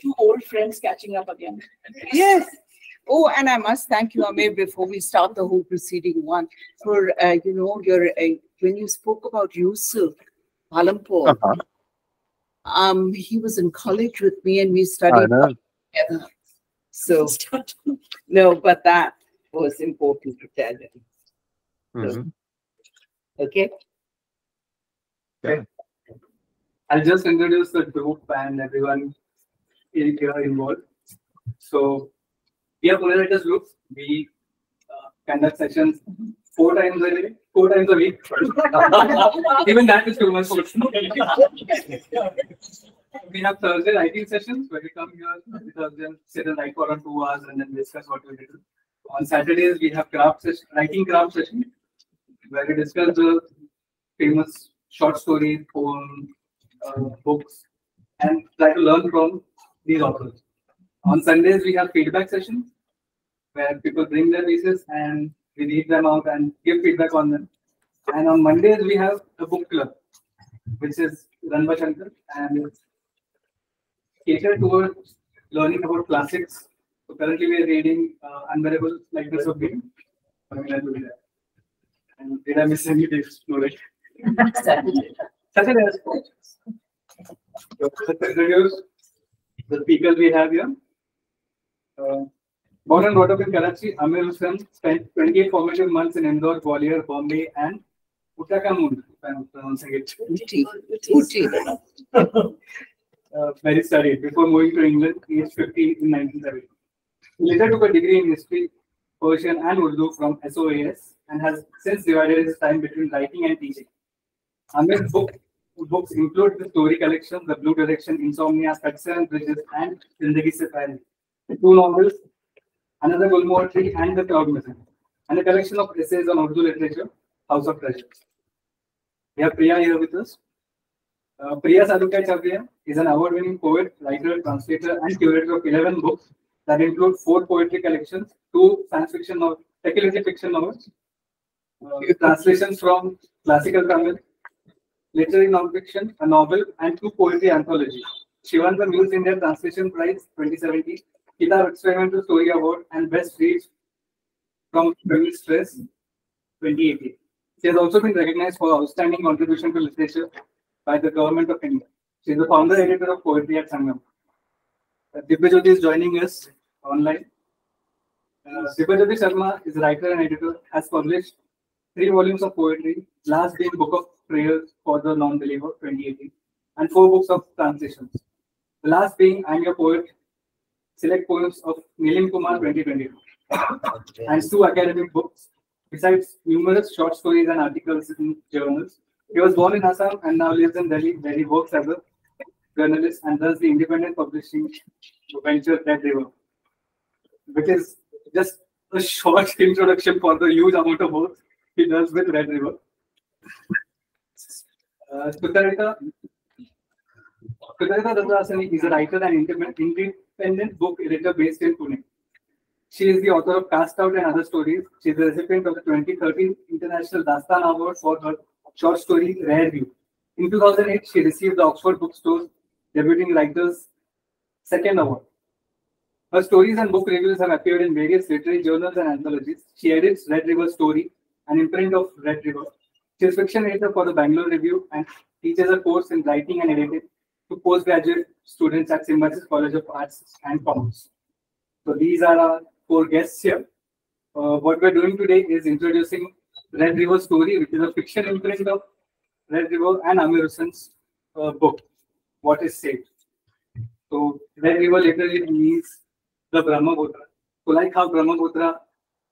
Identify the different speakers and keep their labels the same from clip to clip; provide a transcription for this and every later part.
Speaker 1: two old friends catching up again.
Speaker 2: Yes. Oh, and I must thank you, Aamer, before we start the whole proceeding one for uh, you know your uh, when you spoke about Yusuf Palampur.
Speaker 3: Uh-huh.
Speaker 2: Um, he was in college with me, and we studied together. So no, but that was important to tell him.
Speaker 3: Mhm.
Speaker 2: Okay.
Speaker 4: I'll just introduce the group and everyone here involved. So we have Pune Writers groups. We uh, conduct sessions four times a day, four times a week. Even that is too much. we have Thursday writing sessions where we come here on Thursday and sit and write for two hours and then discuss what we did. On Saturdays we have craft writing craft session where we discuss the famous short stories, poems, uh, books, and try to learn from these authors. On Sundays, we have feedback sessions where people bring their pieces and we read them out and give feedback on them. And on Mondays, we have a book club, which is run by Shankar and it's catered towards learning about classics. So currently, we are reading uh, Unbearable Lightness of Being. I mean, I'll do that. And did I miss any days? No, right? Saturday. So, let's introduce the speakers we have here. Uh, born and brought up in Karachi, Aamer Hussein spent 28 formative months in Indore, Gwalior, Bombay, and Ootacamund, if I'm pronouncing it.
Speaker 2: Ooty. Ooty.
Speaker 4: Uh, he studied before moving to England, age 15 in 1970. He later took a degree in history, Persian, and Urdu from SOAS and has since divided his time between writing and teaching. Aamer's book, books include the story collection, The Blue Direction, Insomnia, Success and Bridges, and Zindagi Se. Two novels, Another Gulmohar Tree, and The Cloud Messenger, and a collection of essays on Urdu literature, House of Treasures. We have Priya here with us. Uh, Priya Sarukkai Chabria is an award-winning poet, writer, translator, and curator of 11 books that include four poetry collections, two science fiction novels, speculative fiction novels, uh, translations from classical Tamil, literary nonfiction, a novel, and two poetry anthologies. She won the Muse India Translation Prize 2017, Kitab Experimental Story Award, and Best Read from Feminist Press 2018. She has also been recognized for outstanding contribution to literature by the government of India. She is the founder editor of Poetry at Sangam. Uh, is joining us online. Uh, Dibyajyoti Sarma is a writer and editor, has published three volumes of poetry, last being Book of Prayers for the Non-Believer 2018, and four books of translations. The last being I'm Your Poet, select poems of Nilim Kumar 2022, and two academic books, besides numerous short stories and articles in journals. He was born in Assam and now lives in Delhi, where he works as a journalist and does the independent publishing venture Red River, which is just a short introduction for the huge amount of work he does with Red River. Sucharita Dutta-Asane is a writer and independent independent book editor based in Pune. She is the author of Cast Out and Other Stories. She is the recipient of the 2013 International Dastan Award for her short story Rare View. In 2008, she received the Oxford Bookstore Debuting Writers Second Award. Her stories and book reviews have appeared in various literary journals and anthologies. She edits Red River Story, an imprint of Red River. She is fiction editor for the Bangalore Review and teaches a course in writing and editing to postgraduate students at Symbiosis College of Arts and Commerce. So these are our four guests here. Uh, what we're doing today is introducing Red River Story, which is a fiction imprint of Red River and Aamer Hussein's uh, book, What is Saved. So Red River literally means the Brahmaputra. So like how Brahmaputra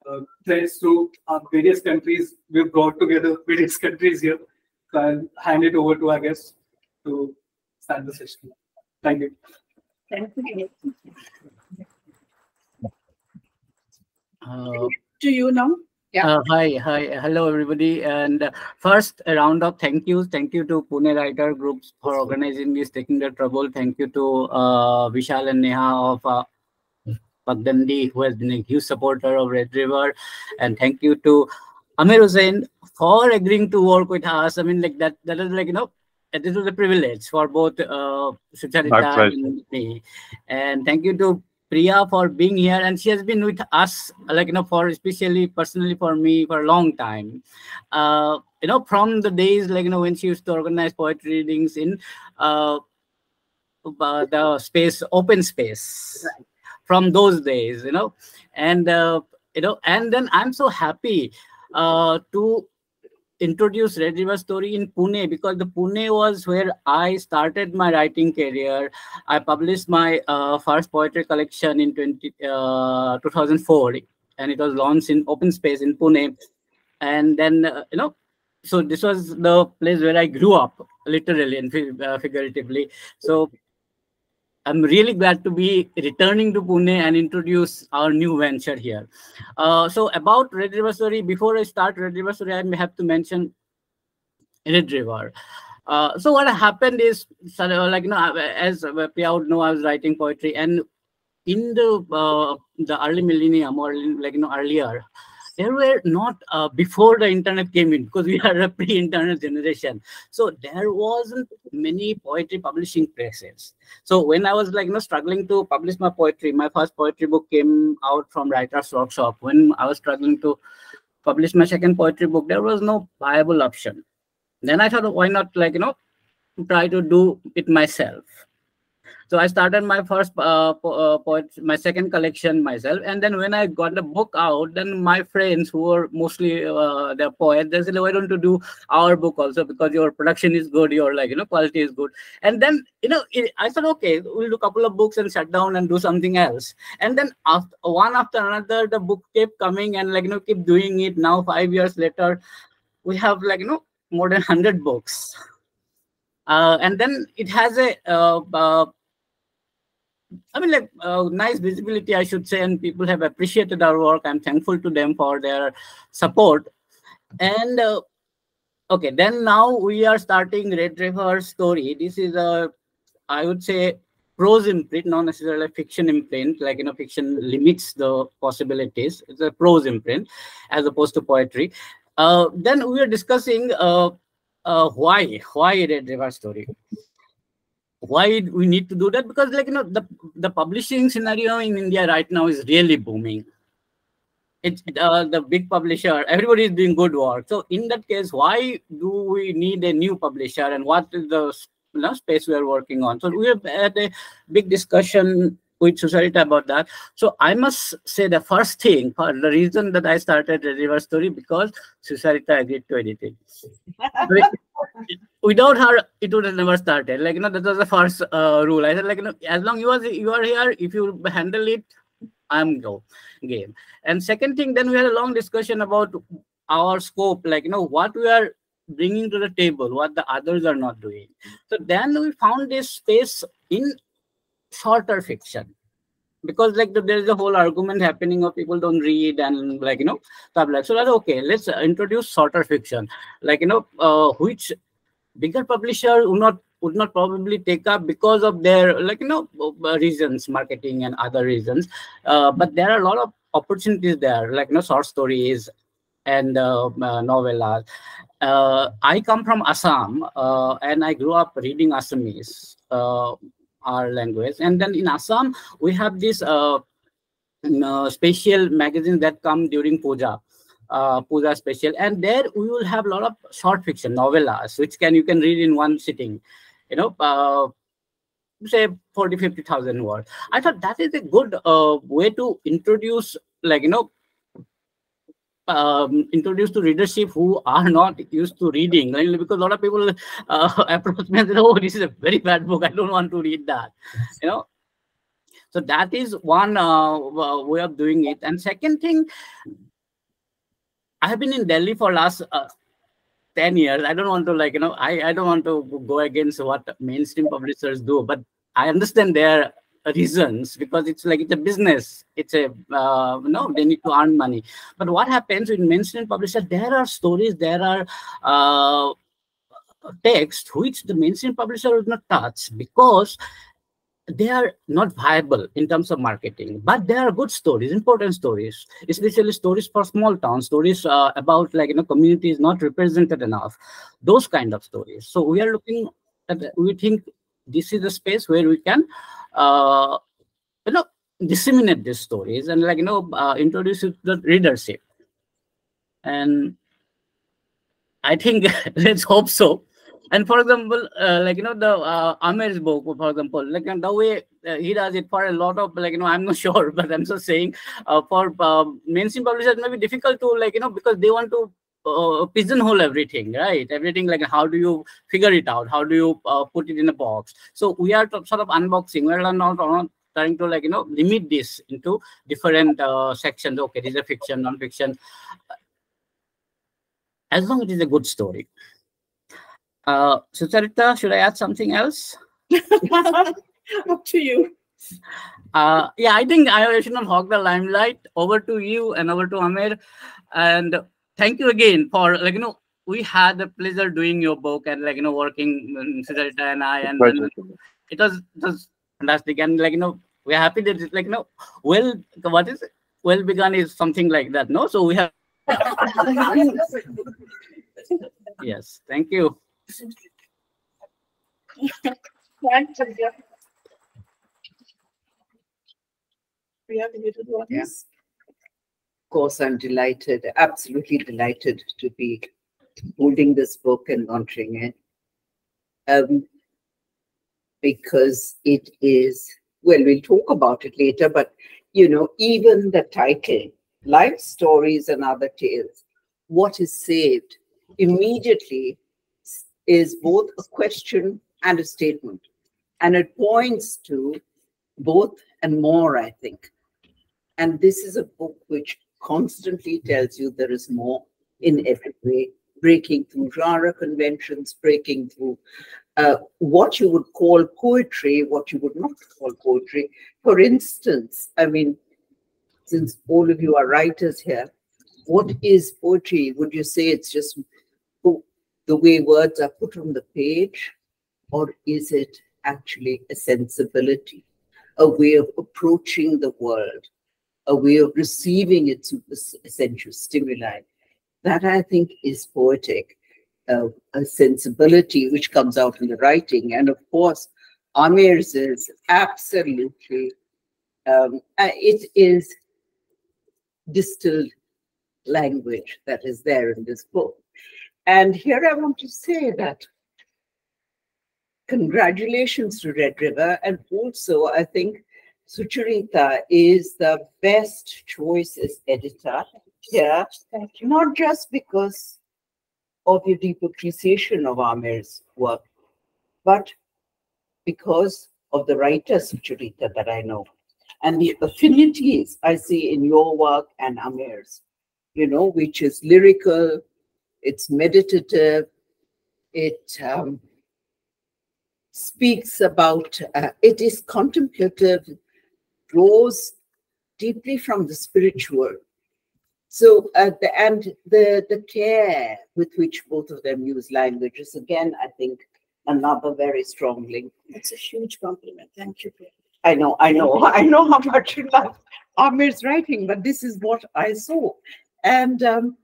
Speaker 4: uh, threads through uh, various countries, we've brought together various countries here. So I'll hand it over to our guests to start the session. Thank you.
Speaker 1: Thank you.
Speaker 5: Uh,
Speaker 1: To you now.
Speaker 2: Yeah.
Speaker 5: uh, hi, hi, hello everybody. And uh, first, a round of thank yous. Thank you to Pune Writer Groups for organizing this, taking the trouble. Thank you to uh, Vishal and Neha of uh, Pagdandi, who has been a huge supporter of Red River. And thank you to Aamer Hussein for agreeing to work with us. I mean, like that, that is like, you know, this was a privilege for both uh, Sucharita and me. And thank you to Priya for being here. And she has been with us, like, you know, for especially personally for me for a long time. Uh, you know, from the days, like, you know, when she used to organize poetry readings in uh, uh, the space, open space.
Speaker 1: Right.
Speaker 5: From those days, you know, and uh, you know, and then I'm so happy uh, to introduce Red River Story in Pune because the Pune was where I started my writing career. I published my uh, first poetry collection in 20, uh, 2004 and it was launched in open space in Pune. And then, uh, you know, so this was the place where I grew up, literally and uh, figuratively. So I'm really glad to be returning to Pune and introduce our new venture here. Uh, so about Red River Story, before I start Red River Story, I may have to mention Red River. Uh, so what happened is, sort like you know, as Priya would know, I was writing poetry, and in the uh, the early millennium or like you know earlier, there were not uh, before the internet came in because we are a pre-internet generation. So there wasn't many poetry publishing presses. So when i was like you know struggling to publish my poetry my first poetry book came out from writers workshop. When i was struggling to publish my second poetry book there was no viable option. Then i thought why not like you know try to do it myself so I started my first uh, uh, poet, my second collection myself, and then when I got the book out, then my friends who were mostly uh, the poets, they said, "Why don't you do our book also? Because your production is good, your like you know quality is good." And then you know it, I said, "Okay, we'll do a couple of books and shut down and do something else." And then after one after another, the book kept coming and like you know keep doing it. Now five years later, we have like you know more than hundred books. Uh, and then it has a uh, uh, I mean, like uh, nice visibility, I should say, and people have appreciated our work. I'm thankful to them for their support. And uh, okay, then now we are starting Red River story. This is a, I would say, prose imprint, not necessarily fiction imprint. Like you know, fiction limits the possibilities. It's a prose imprint as opposed to poetry. Uh, then we are discussing uh, uh, why why Red River story why we need to do that because like you know the the publishing scenario in india right now is really booming it's uh, the big publisher everybody is doing good work so in that case why do we need a new publisher and what is the you know, space we are working on so we have had a big discussion with Sucharita about that. So I must say the first thing, for the reason that I started the River Story because Sucharita agreed to edit it. Without her, it would have never started. Like you know, that was the first uh, rule. I said like you know, as long you are you are here, if you handle it, I'm go game. And second thing, then we had a long discussion about our scope, like you know what we are bringing to the table, what the others are not doing. So then we found this space in shorter fiction because like the, there's a whole argument happening of people don't read and like you know stuff like so that's okay. Let's introduce shorter fiction. Like you know uh, which bigger publisher would not would not probably take up because of their like you know reasons marketing and other reasons. Uh, but there are a lot of opportunities there like you know short stories and uh, uh, novellas. Uh, i come from assam uh, and i grew up reading assamese. Uh, our language. And then in Assam, we have this uh, uh, special magazine that come during puja, uh, puja special, and there we will have a lot of short fiction novellas, which can you can read in one sitting, you know. Uh, say 40 50000 words i thought that is a good uh, way to introduce like you know um, introduced to readership who are not used to reading like, because a lot of people uh, approach me and say, oh this is a very bad book. I don't want to read that you know? So that is one uh, way of doing it. And second thing i have been in delhi for last uh, 10 years. I don't want to like you know i i don't want to go against what mainstream publishers do but i understand their reasons because it's like it's a business. It's a uh, no they need to earn money. But what happens in mainstream publishers there are stories there are uh, which the mainstream publisher will not touch because they are not viable in terms of marketing, but they are good stories, important stories, especially stories for small towns, stories uh, about like you know communities not represented enough, those kind of stories. So we are looking at we think this is a space where we can, uh, you know, disseminate these stories and like you know uh, introduce it to the readership. And I think let's hope so and for example uh, like you know the uh, Aamer's book for example like the way uh, he does it for a lot of like you know i'm not sure but i'm just saying uh, for uh, mainstream publishers it may be difficult to like you know because they want to uh, pigeonhole everything right everything like how do you figure it out how do you uh, put it in a box so we are sort of unboxing we're not, not trying to like you know limit this into different uh, sections okay this is a fiction non-fiction as long as it is a good story uh, Sucharita, should I add something else?
Speaker 1: Up to you.
Speaker 5: Uh, yeah, I think I should not hog the limelight. Over to you and over to Aamer. And thank you again for, like, you know, we had the pleasure doing your book and, like, you know, working, um, Sucharita and I. And, and it was just fantastic. And, like, you know, we're happy that it's like, you know, well, what is it? Well begun is something like that, no? So we have. yes, thank you.
Speaker 1: Thanks, Sandhya. We have you to do on this.
Speaker 2: Course, I'm delighted, absolutely delighted to be holding this book and launching it. Um, because it is, well, we'll talk about it later, but you know, even the title, Life Stories and Other Tales, what is saved immediately is both a question and a statement. And it points to both and more, I think. And this is a book which constantly tells you there is more in every way, breaking through genre conventions, breaking through uh, what you would call poetry, what you would not call poetry. For instance, I mean, since all of you are writers here, what is poetry? Would you say it's just the way words are put on the page, or is it actually a sensibility, a way of approaching the world, a way of receiving its essential stimuli? That I think is poetic, uh, a sensibility which comes out in the writing. And of course, Aamer's is absolutely, um, uh, it is distilled language that is there in this book. And here I want to say that congratulations to Red River. And also, I think Sucharita is the best choice as editor here, not just because of your deep appreciation of Aamer's work, but because of the writer Sucharita that I know. And the affinities I see in your work and Aamer's, you know, which is lyrical, it's meditative, it um, speaks about, uh, it is contemplative, draws deeply from the spiritual. So, uh, the, and the, the care with which both of them use language is again, I think, another very strong link.
Speaker 1: It's a huge compliment. Thank you.
Speaker 2: I know, I know, I know how much you love Aamer's writing, but this is what I saw. And um,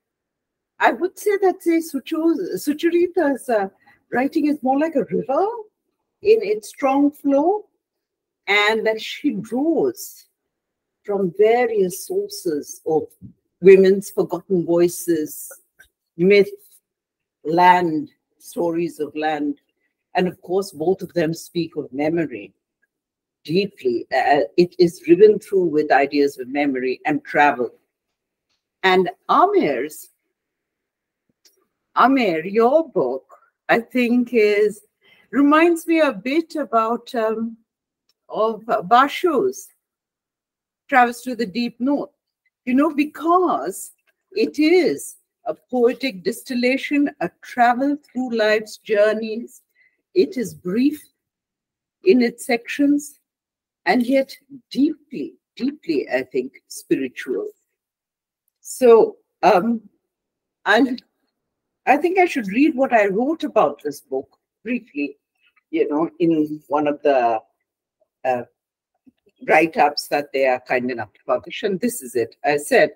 Speaker 2: I would say that say Sucharita's uh, writing is more like a river in its strong flow, and that she draws from various sources of women's forgotten voices, myth, land, stories of land, and of course, both of them speak of memory deeply. Uh, it is driven through with ideas of memory and travel. And Aamer's Aamer, your book, I think, is reminds me a bit about um, of Basho's Travels to the Deep North. You know, because it is a poetic distillation, a travel through life's journeys. It is brief in its sections, and yet deeply, deeply, I think, spiritual. So um, I'll I think I should read what I wrote about this book briefly, you know, in one of the uh, write-ups that they are kind enough to publish, and this is it. I said,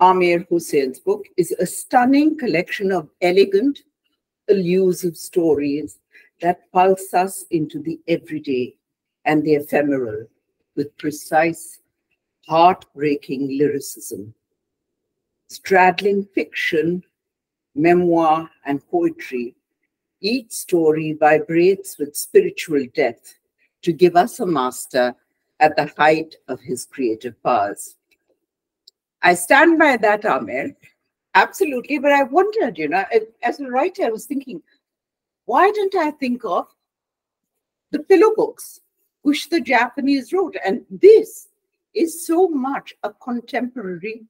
Speaker 2: Aamer Hussein's book is a stunning collection of elegant, elusive stories that pulse us into the everyday and the ephemeral with precise, heartbreaking lyricism. Straddling fiction, memoir, and poetry, each story vibrates with spiritual depth to give us a master at the height of his creative powers. I stand by that, Aamer. Absolutely. But I wondered, you know, as a writer, I was thinking, why didn't I think of the pillow books which the Japanese wrote? And this is so much a contemporary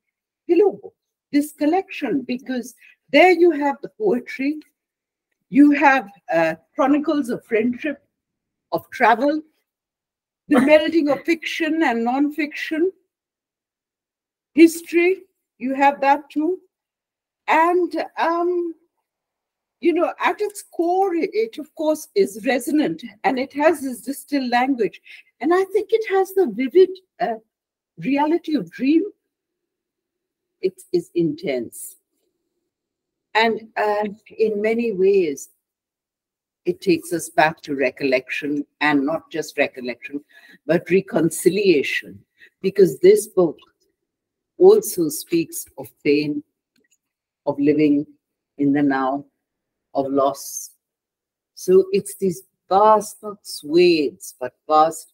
Speaker 2: pillow book, this collection, because there you have the poetry, you have uh, chronicles of friendship, of travel, the melding of fiction and non-fiction, history, you have that too. And, um, you know, at its core, it of course is resonant and it has this distilled language. And I think it has the vivid uh, reality of dream. It is intense. And uh, in many ways, it takes us back to recollection and not just recollection, but reconciliation. Because this book also speaks of pain, of living in the now, of loss. So it's these vast, not swathes, but vast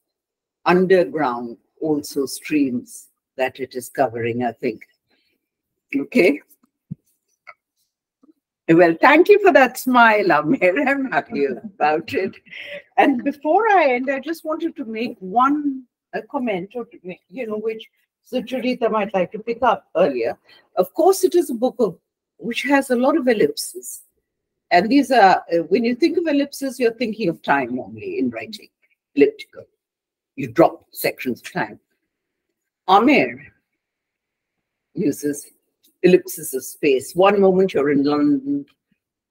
Speaker 2: underground also streams that it is covering, I think. Okay. Well, thank you for that smile, Aamer. I'm happy about it. And before I end, I just wanted to make one a comment, or you know, which Sucharita might like to pick up earlier. Of course, it is a book of which has a lot of ellipses, and these are uh, when you think of ellipses, you're thinking of time only in writing, elliptical. You drop sections of time. Aamer uses ellipses of space. One moment you're in London,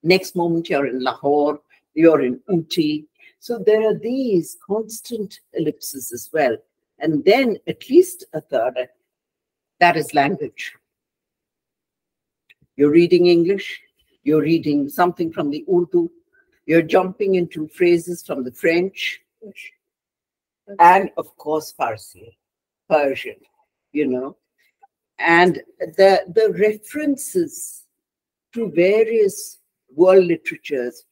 Speaker 2: next moment you're in Lahore, you're in Ooty. So there are these constant ellipses as well. And then at least a third, that is language. You're reading English, you're reading something from the Urdu, you're jumping into phrases from the French, and of course, Farsi, Persian, you know and the, the references to various world literatures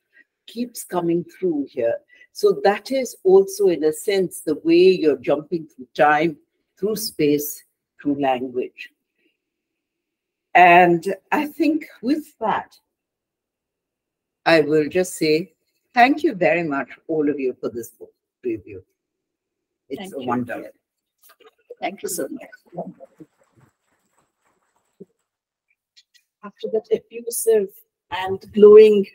Speaker 2: keeps coming through here. So that is also, in a sense, the way you're jumping through time, through space, through language. And I think with that, I will just say thank you very much, all of you, for this book review. It's
Speaker 1: Thank
Speaker 2: a wonder.
Speaker 1: Thank you so much. After that effusive and glowing,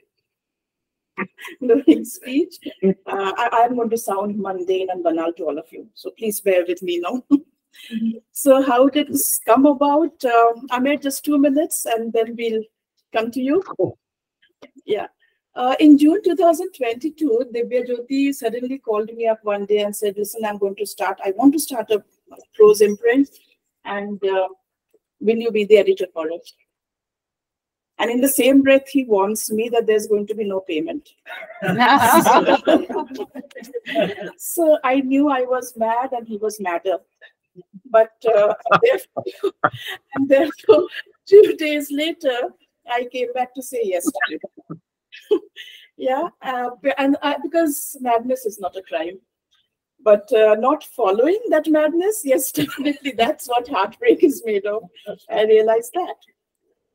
Speaker 1: glowing speech, uh, I, I'm going to sound mundane and banal to all of you. So please bear with me now. so how did this come about? Um, made just two minutes and then we'll come to you. Yeah. Uh, in June 2022, Dibyajyoti suddenly called me up one day and said, listen, I'm going to start, I want to start a prose imprint and uh, will you be the editor for it? And in the same breath, he warns me that there's going to be no payment. so I knew I was mad and he was madder. But uh, therefore, and therefore, two days later, I came back to say yes. to it. yeah, uh, and uh, because madness is not a crime. But uh, not following that madness, yes, definitely that's what heartbreak is made of. I realized that.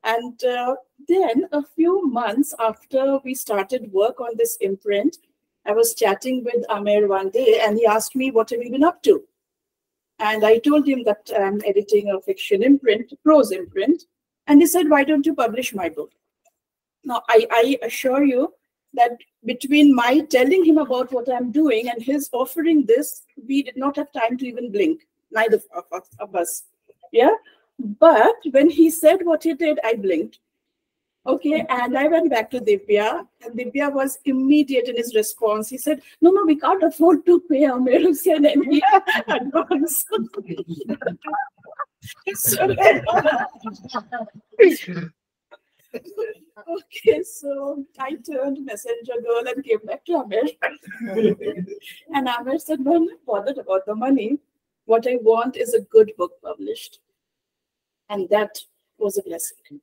Speaker 1: And uh, then a few months after we started work on this imprint, I was chatting with Aamer one day and he asked me, What have you been up to? And I told him that I'm editing a fiction imprint, prose imprint. And he said, Why don't you publish my book? Now, I, I assure you that between my telling him about what I'm doing and his offering this, we did not have time to even blink, neither of us. Of us. Yeah. But when he said what he did, I blinked. Okay, hmm. and I went back to Dibya, and Dibya was immediate in his response. He said, "No, no, we can't afford to pay Aamer Hussein any advance." so, okay, so I turned messenger girl and came back to Aamer. and Aamer said, "No, I'm not bothered about the money. What I want is a good book published." And that was a blessing.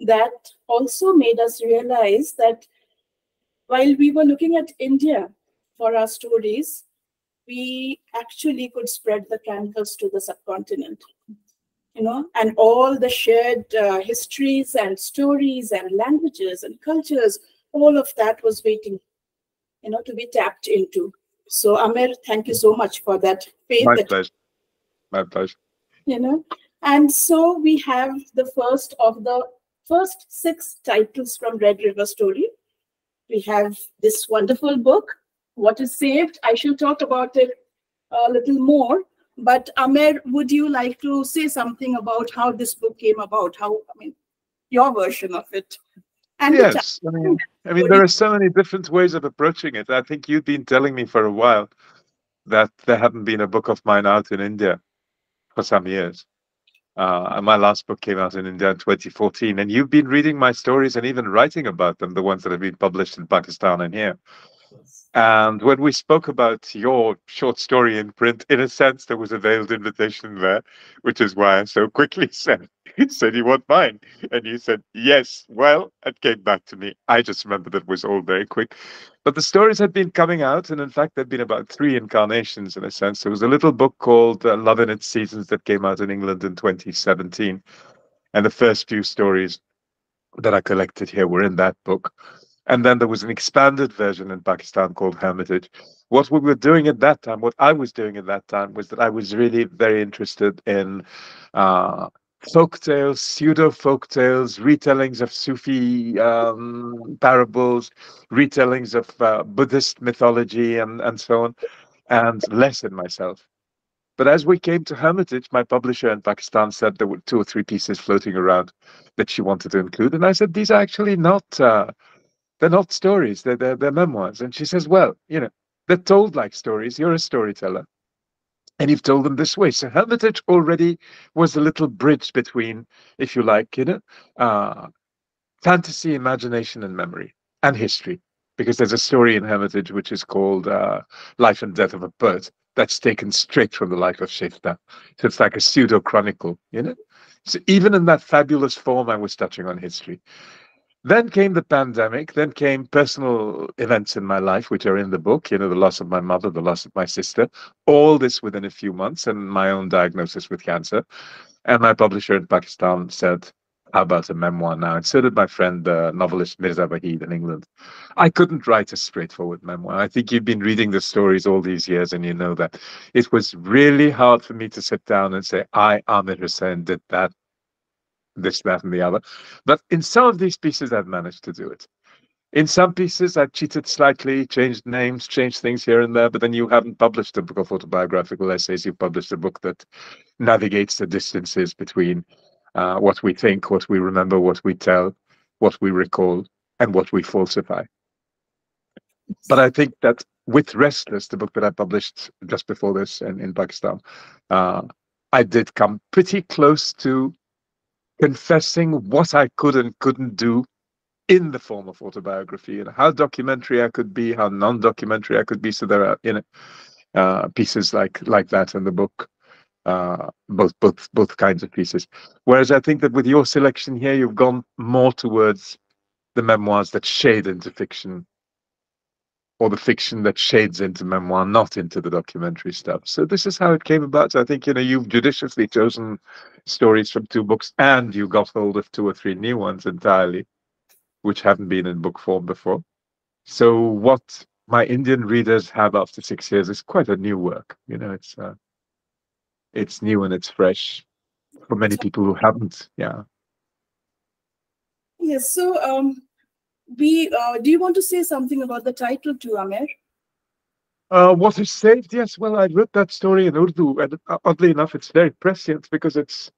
Speaker 1: That also made us realize that while we were looking at India for our stories, we actually could spread the canvas to the subcontinent you know, and all the shared uh, histories and stories and languages and cultures, all of that was waiting, you know, to be tapped into. So, Aamer, thank you so much for that faith.
Speaker 3: My
Speaker 1: that,
Speaker 3: pleasure. My pleasure.
Speaker 1: You know, and so we have the first of the first six titles from Red River Story. We have this wonderful book, What is Saved. I shall talk about it a little more but Aamer, would you like to say something about how this book came about? How I mean, your version of it?
Speaker 3: And yes, I mean, I mean, there are so many different ways of approaching it. I think you've been telling me for a while that there hadn't been a book of mine out in India for some years. Uh, my last book came out in India in 2014, and you've been reading my stories and even writing about them, the ones that have been published in Pakistan and here. And when we spoke about your short story in print, in a sense, there was a veiled invitation there, which is why I so quickly said, said you want mine? And you said, yes. Well, it came back to me. I just remember that was all very quick. But the stories had been coming out, and in fact, there'd been about three incarnations in a sense. There was a little book called uh, Love and Its Seasons that came out in England in 2017. And the first few stories that I collected here were in that book. And then there was an expanded version in Pakistan called Hermitage. What we were doing at that time, what I was doing at that time, was that I was really very interested in uh, folk tales, pseudo folk tales, retellings of Sufi um, parables, retellings of uh, Buddhist mythology, and, and so on, and less in myself. But as we came to Hermitage, my publisher in Pakistan said there were two or three pieces floating around that she wanted to include. And I said, these are actually not. Uh, they're not stories, they're, they're, they're memoirs. And she says, Well, you know, they're told like stories. You're a storyteller. And you've told them this way. So Hermitage already was a little bridge between, if you like, you know, uh, fantasy, imagination, and memory and history. Because there's a story in Hermitage which is called uh, Life and Death of a Bird that's taken straight from the life of Shefta. So it's like a pseudo chronicle, you know? So even in that fabulous form, I was touching on history. Then came the pandemic. Then came personal events in my life, which are in the book. You know, the loss of my mother, the loss of my sister. All this within a few months, and my own diagnosis with cancer. And my publisher in Pakistan said, "How about a memoir now?" And so did my friend, the novelist Mirza Waheed in England. I couldn't write a straightforward memoir. I think you've been reading the stories all these years, and you know that it was really hard for me to sit down and say, "I, Aamer Hussein, did that." This, that, and the other. But in some of these pieces, I've managed to do it. In some pieces, I cheated slightly, changed names, changed things here and there, but then you haven't published a book of autobiographical essays. You've published a book that navigates the distances between uh, what we think, what we remember, what we tell, what we recall, and what we falsify. But I think that with Restless, the book that I published just before this in, in Pakistan, uh, I did come pretty close to confessing what I could and couldn't do in the form of autobiography and how documentary I could be, how non-documentary I could be. So there are you know uh, pieces like like that in the book, uh, both both both kinds of pieces. Whereas I think that with your selection here, you've gone more towards the memoirs that shade into fiction or the fiction that shades into memoir, not into the documentary stuff. So this is how it came about. I think you know you've judiciously chosen stories from two books, and you got hold of two or three new ones entirely, which haven't been in book form before. So what my Indian readers have after six years is quite a new work. You know, it's uh, it's new and it's fresh for many people who haven't. Yeah.
Speaker 1: Yes. So um, we uh, do you want to say something about the title too, Aamer?
Speaker 3: Uh, what is saved? Yes. Well, I wrote that story in Urdu, and uh, oddly enough, it's very prescient because it's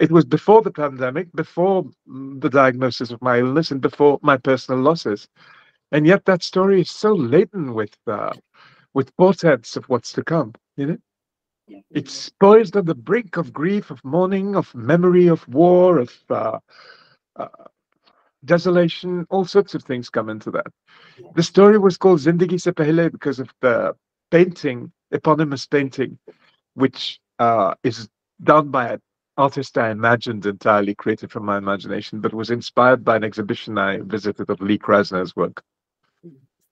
Speaker 3: It was before the pandemic, before the diagnosis of my illness, and before my personal losses. And yet that story is so laden with uh, with portents of what's to come. You know,
Speaker 1: Yeah.
Speaker 3: it's poised on the brink of grief, of mourning, of memory, of war, of uh, uh, desolation. All sorts of things come into that. The story was called Zindagi Se Pehle because of the painting, eponymous painting, which uh, is done by an artist I imagined entirely, created from my imagination, but was inspired by an exhibition I visited of Lee Krasner's work.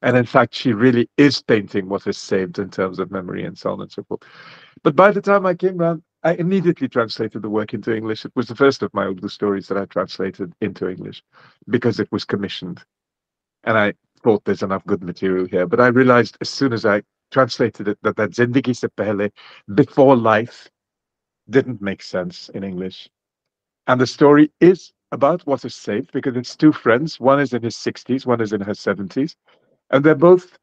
Speaker 3: And in fact, she really is painting what is saved in terms of memory and so on and so forth. But by the time I came round, I immediately translated the work into English. It was the first of my Urdu stories that I translated into English because it was commissioned. And I thought there's enough good material here. But I realized as soon as I translated it that that Zindagi Se Pehle, before life, didn't make sense in English. And the story is about what is safe because it's two friends. One is in his 60s, one is in her 70s. And they're both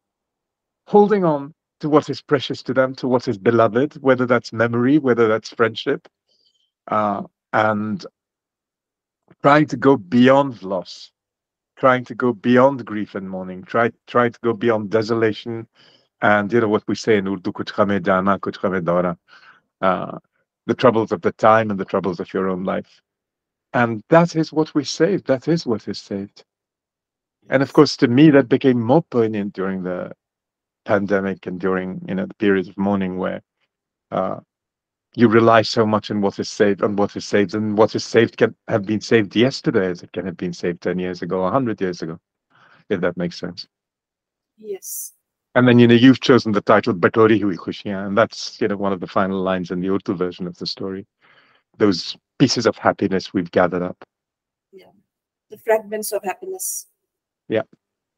Speaker 3: holding on to what is precious to them, to what is beloved, whether that's memory, whether that's friendship, uh, and trying to go beyond loss, trying to go beyond grief and mourning, try try to go beyond desolation, and you know what we say in Urdu, "Kuch ghame jana, kuch uh, the troubles of the time and the troubles of your own life, and that is what we saved. That is what is saved. And of course, to me, that became more poignant during the pandemic and during you know the periods of mourning where uh, you rely so much on what is saved, on what is saved, and what is saved can have been saved yesterday as it can have been saved ten years ago, a hundred years ago, if that makes sense.
Speaker 1: Yes.
Speaker 3: And then you know you've chosen the title "Batori Hui Khushiyan," and that's you know one of the final lines in the Urdu version of the story. Those pieces of happiness we've gathered up, Yeah.
Speaker 1: The fragments of happiness.
Speaker 3: Yeah.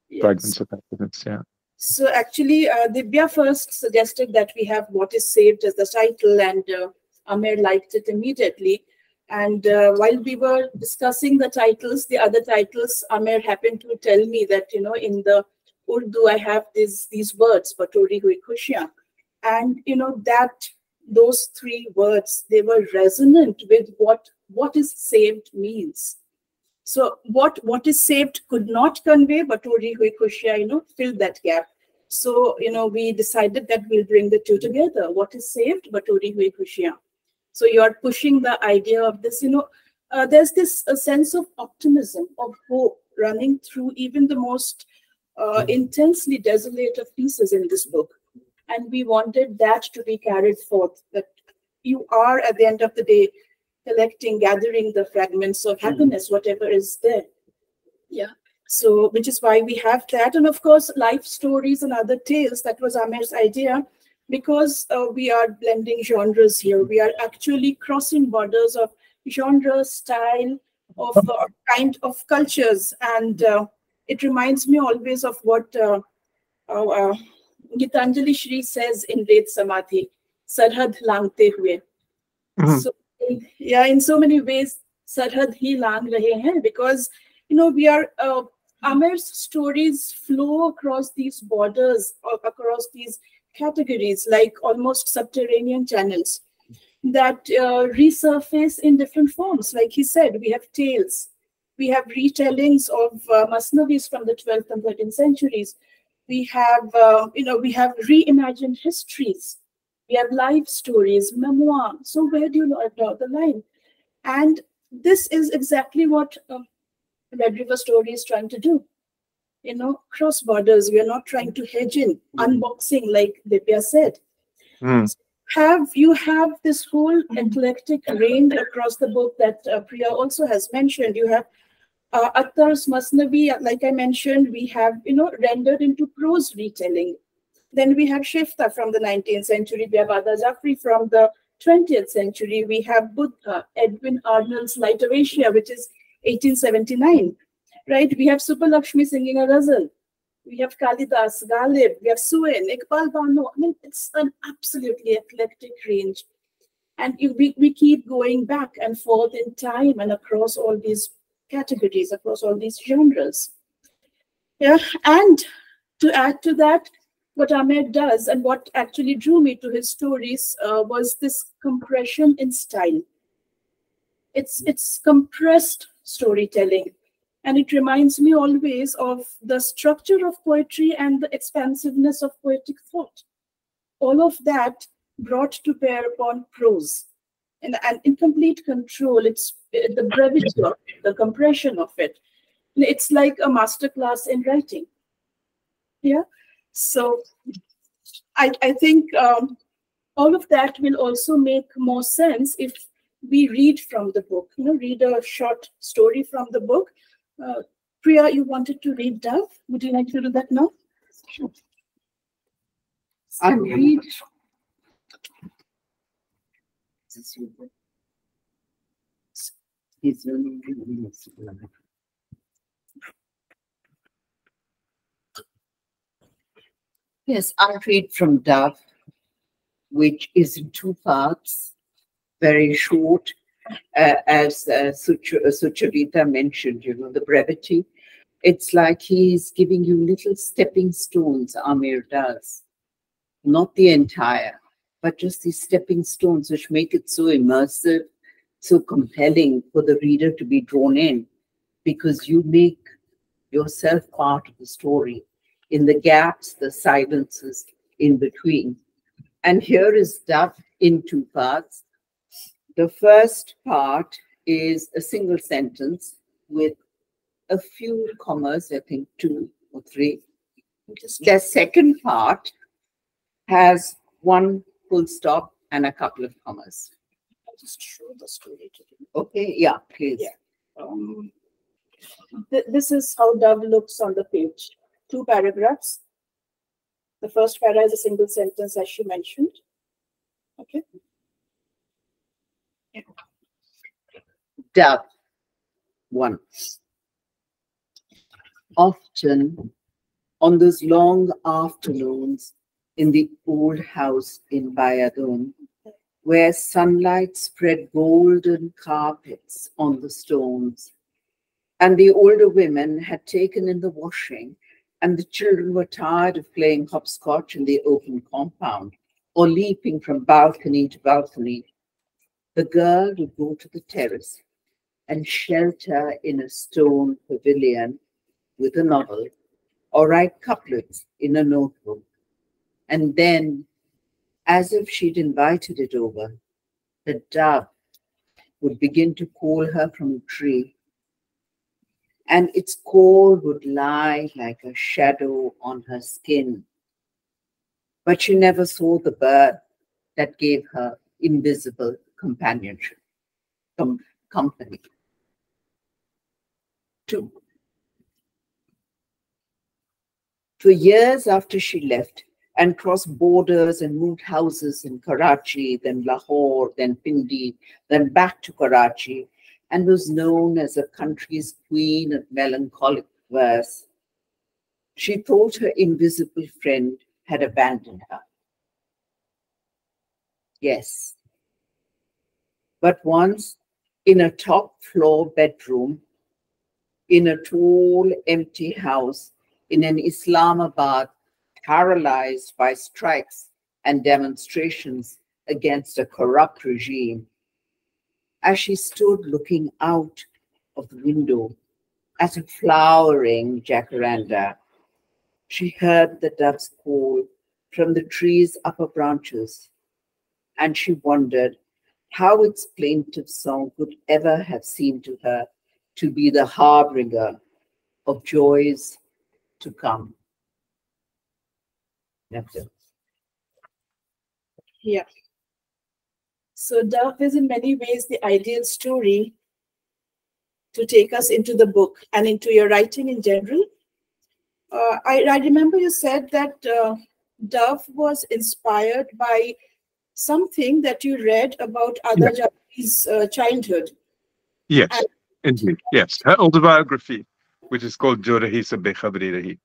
Speaker 1: Yes.
Speaker 3: fragments of happiness. Yeah.
Speaker 1: So actually, uh, Dibya first suggested that we have what is saved as the title, and uh, Aamer liked it immediately. And uh, while we were discussing the titles, the other titles, Aamer happened to tell me that you know in the Urdu I have these these words, Batori Hui and you know that those three words they were resonant with what what is saved means. So what what is saved could not convey, but Uri Hui Kushya, you know, filled that gap. So, you know, we decided that we'll bring the two together. What is saved, but Uri Hui Kushya. So you are pushing the idea of this, you know, uh, there's this a sense of optimism, of hope running through even the most uh, intensely desolate of pieces in this book. And we wanted that to be carried forth, that you are at the end of the day collecting, gathering the fragments of happiness, whatever is there. Yeah. So, which is why we have that. And of course, life stories and other tales. That was Aamer's idea because uh, we are blending genres here. We are actually crossing borders of genre, style, of uh, kind of cultures. And uh, it reminds me always of what uh, uh, Geetanjali Shree says in Ret Samadhi, Sarhad Langte Hue.
Speaker 3: Mhm.
Speaker 1: So, in- yeah, in so many ways, Sarhad hi lang rahe hain because, you know, we are, uh, Aamer's stories flow across these borders, or across these categories, like almost subterranean channels that uh, resurface in different forms. Like he said, we have tales, we have retellings of uh, Masnavis from the 12th and 13th centuries. We have, uh, you know, we have reimagined histories. We have life stories, memoir. So where do you draw the line? And this is exactly what um, Red River Story is trying to do. You know, cross borders. We are not trying to hedge in, unboxing, like Dibya said
Speaker 3: Mm.
Speaker 1: have you have this whole eclectic range across the book that uh, Priya also has mentioned. You have uh, Masnavi, uh, like I mentioned, we have you know rendered into prose retelling. Then we have Shefta from the 19th century. We have Ada from the 20th century. We have Buddha, Edwin Arnold's Light of Asia, which is 1879. Right? We have Subbulakshmi singing a ghazal we have Kalidas, Ghalib, we have Suin, Iqbal Bano. I mean, it's an absolutely eclectic range. And we, we keep going back and forth in time and across all these categories, across all these genres. Yeah, and to add to that, what Ahmed does and what actually drew me to his stories uh, was this compression in style. It's it's compressed storytelling. And it reminds me always of the structure of poetry and the expansiveness of poetic thought. All of that brought to bear upon prose. And, and in complete control, it's the brevity of it, the compression of it. It's like a masterclass in writing. Yeah. So I, I think um, all of that will also make more sense if we read from the book, you know, read a short story from the book uh, Priya, you wanted to read Dove. Would you like to do that now? Sure.
Speaker 2: I'll read. Yes, I read from Dove, which is in two parts, very short uh, as uh, Sucharita mentioned, you know, the brevity. It's like he's giving you little stepping stones, Aamer does. Not the entire, but just these stepping stones which make it so immersive, so compelling for the reader to be drawn in because you make yourself part of the story in the gaps, the silences in between. And here is Dove in two parts. The first part is a single sentence with a few commas, I think two or three. The second part has one full stop and a couple of commas.
Speaker 1: I'll just show the story to you.
Speaker 2: Okay, yeah, please.
Speaker 1: Yeah. Um, th this is how Dove looks on the page. Two paragraphs. The first paragraph is a single sentence, as she mentioned. Okay.
Speaker 2: Dove. One. Often on those long afternoons in the old house in Badayun, where sunlight spread golden carpets on the stones, and the older women had taken in the washing, and the children were tired of playing hopscotch in the open compound or leaping from balcony to balcony the girl would go to the terrace and shelter in a stone pavilion with a novel or write couplets in a notebook. And then, as if she'd invited it over, the dove would begin to call her from a tree, and its call would lie like a shadow on her skin. But she never saw the bird that gave her invisible companionship, com- company. Two. For years after she left and crossed borders and moved houses in Karachi, then Lahore, then Pindi, then back to Karachi, and was known as a country's queen of melancholic verse, she thought her invisible friend had abandoned her. Yes, but once in a top floor bedroom in a tall, empty house in an Islamabad paralyzed by strikes and demonstrations against a corrupt regime. As she stood looking out of the window at a flowering jacaranda, she heard the doves call from the tree's upper branches, and she wondered how its plaintive song could ever have seemed to her to be the harbinger of joys to come.
Speaker 1: Yeah. So Dove is in many ways the ideal story to take us into the book and into your writing in general. Uh, I, I, remember you said that uh, Dove was inspired by something that you read about Ada yeah. Jafri's uh, childhood.
Speaker 3: Yes, and indeed. Yes, her autobiography, which is called Jo Rahi So Bekhabri Rahi.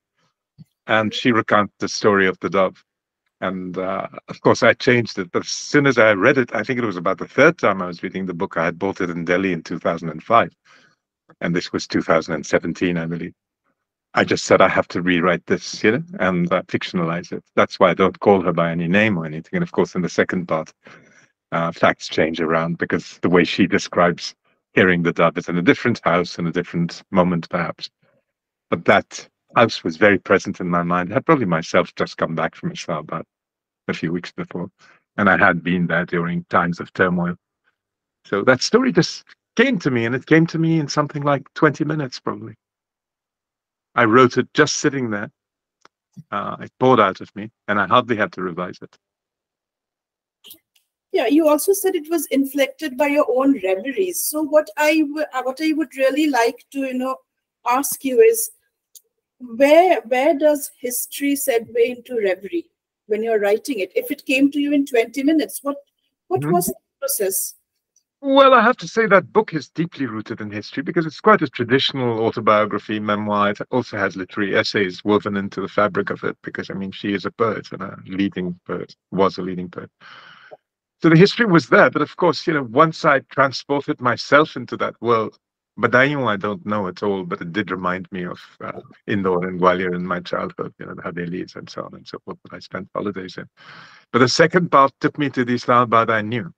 Speaker 3: And she recounts the story of the dove. And uh, of course, I changed it. As soon as I read it, I think it was about the third time I was reading the book. I had bought it in Delhi in 2005. And this was 2017, I believe. I just said I have to rewrite this, you know, and uh, fictionalize it. That's why I don't call her by any name or anything. And of course, in the second part, uh, facts change around because the way she describes hearing the dove is in a different house in a different moment, perhaps. But that house was very present in my mind. I had probably myself just come back from Islamabad a few weeks before, and I had been there during times of turmoil. So that story just came to me, and it came to me in something like 20 minutes, probably. I wrote it just sitting there. Uh, it poured out of me, and I hardly had to revise it.
Speaker 1: Yeah, you also said it was inflected by your own reveries. So what I what I would really like to you know ask you is where where does history segue into reverie when you're writing it? If it came to you in 20 minutes, what what mm -hmm. was the process?
Speaker 3: Well, I have to say that book is deeply rooted in history because it's quite a traditional autobiography, memoir. It also has literary essays woven into the fabric of it because, I mean, she is a poet and a leading poet, was a leading poet. So the history was there. But of course, you know, once I transported myself into that world, Badayun, I don't know at all, but it did remind me of uh, Indore and Gwalior in my childhood, you know, the Havelis and so on and so forth that I spent holidays in. But the second part took me to the Islamabad I knew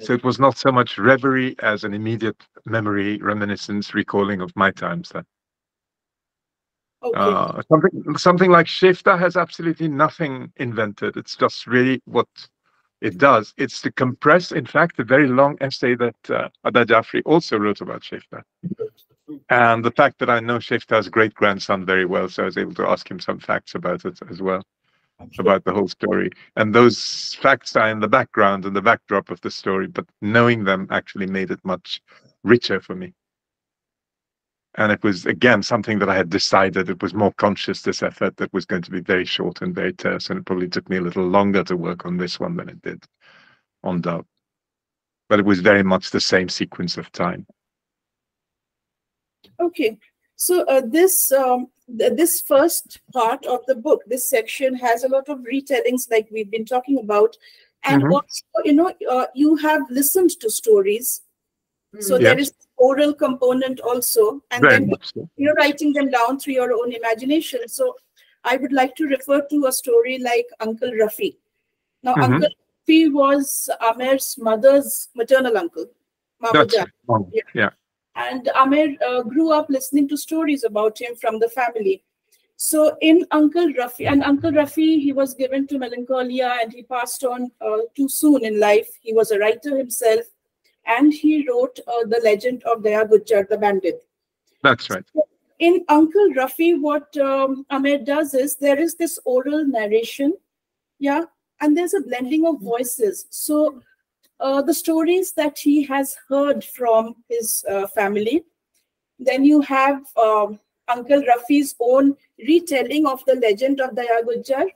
Speaker 3: so it was not so much reverie as an immediate memory, reminiscence, recalling of my times there. Okay. Uh, something something like Shefta has absolutely nothing invented. It's just really what it does. It's to compress, in fact, the very long essay that uh, Ada Jafri also wrote about Shefta. And the fact that I know Shefta's great grandson very well, so I was able to ask him some facts about it as well about the whole story. And those facts are in the background and the backdrop of the story, but knowing them actually made it much richer for me. And it was, again, something that I had decided it was more conscious, this effort that was going to be very short and very terse. And it probably took me a little longer to work on this one than it did on Dove. But it was very much the same sequence of time.
Speaker 1: Okay. So uh, this um, th this first part of the book, this section has a lot of retellings, like we've been talking about, and mm -hmm. also you know uh, you have listened to stories, so mm, there is oral component also, and then you're writing them down through your own imagination. So I would like to refer to a story like Uncle Rafi. Now, mm -hmm. Uncle Rafi was Aamer's mother's maternal uncle.
Speaker 3: That's, yeah. yeah.
Speaker 1: And Aamer uh, grew up listening to stories about him from the family. So in Uncle Rafi, and Uncle Rafi, he was given to melancholia and he passed on uh, too soon in life. He was a writer himself and he wrote uh, The Legend of Daya Gujjar, the Bandit.
Speaker 3: That's right. So
Speaker 1: in Uncle Rafi, what um, Aamer does is there is this oral narration, yeah, and there's a blending of voices. So uh, the stories that he has heard from his uh, family. Then you have um, Uncle Rafi's own retelling of the legend of Daya Gujjar.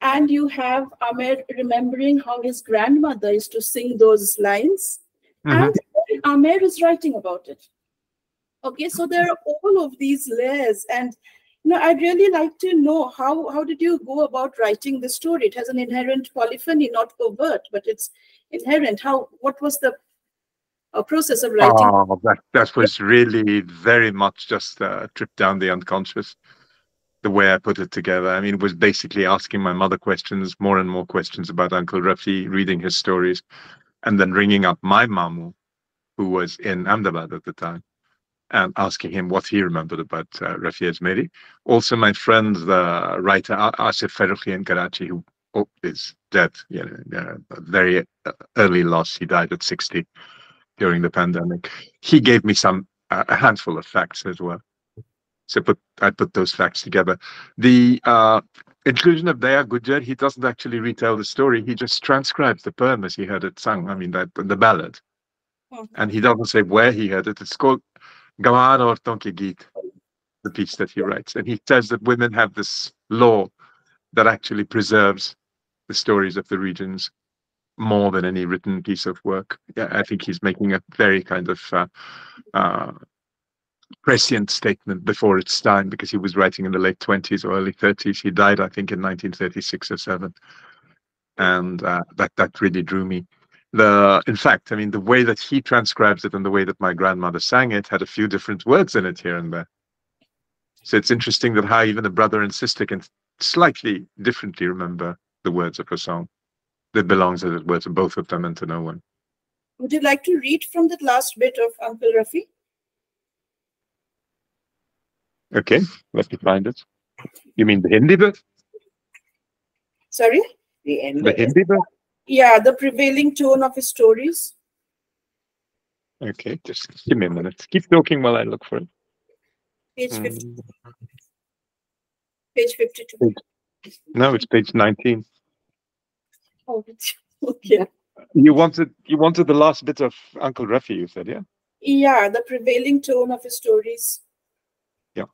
Speaker 1: And you have Aamer remembering how his grandmother used to sing those lines. Mm-hmm. And Aamer is writing about it. Okay, so there are all of these layers. And you know, I'd really like to know how, how did you go about writing the story? It has an inherent polyphony, not overt, but it's inherent? How what was the uh, process of writing? Oh,
Speaker 3: that that was really very much just a trip down the unconscious. The way I put it together, I mean, it was basically asking my mother questions, more and more questions about Uncle Rafi, reading his stories, and then ringing up my mamu, who was in Ahmedabad at the time, and asking him what he remembered about uh, Rafi Ajmeri. Also, my friend, the writer Asif Farooqi in Karachi, who oh, is dead. You know, a very uh, early loss. He died at 60 during the pandemic. He gave me some a handful of facts as well. So put I put those facts together. The uh, inclusion of Daya Gujjar, he doesn't actually retell the story. He just transcribes the poem as he heard it sung. I mean, that the ballad, mm-hmm. and he doesn't say where he heard it. It's called Gawar or Ki Geet, the piece that he writes, and he says that women have this law that actually preserves the stories of the regions more than any written piece of work. Yeah, I think he's making a very kind of uh, uh, prescient statement before its time because he was writing in the late 20s or early 30s. He died, I think, in 1936 or 7. And uh, that, that really drew me. The, in fact, I mean, the way that he transcribes it and the way that my grandmother sang it had a few different words in it here and there. So it's interesting that how even a brother and sister can slightly differently remember the words of a song that belongs, as it were, to both of them and to no one.
Speaker 1: Would you like to read from the last bit of Uncle Rafi?
Speaker 3: Okay, let me find it. You mean the Hindi bit?
Speaker 1: Sorry?
Speaker 2: The end.
Speaker 3: The. Hindi bit?
Speaker 1: Yeah, the prevailing tone of his stories.
Speaker 3: Okay, just give me a minute. Keep talking while I look for it.
Speaker 1: Page 50,
Speaker 3: Mm,
Speaker 1: page 52.
Speaker 3: No, it's page 19.
Speaker 1: Oh, okay.
Speaker 3: You wanted you wanted the last bit of Uncle Rafi, you said, yeah?
Speaker 1: Yeah, the prevailing tone of his stories.
Speaker 3: Yeah.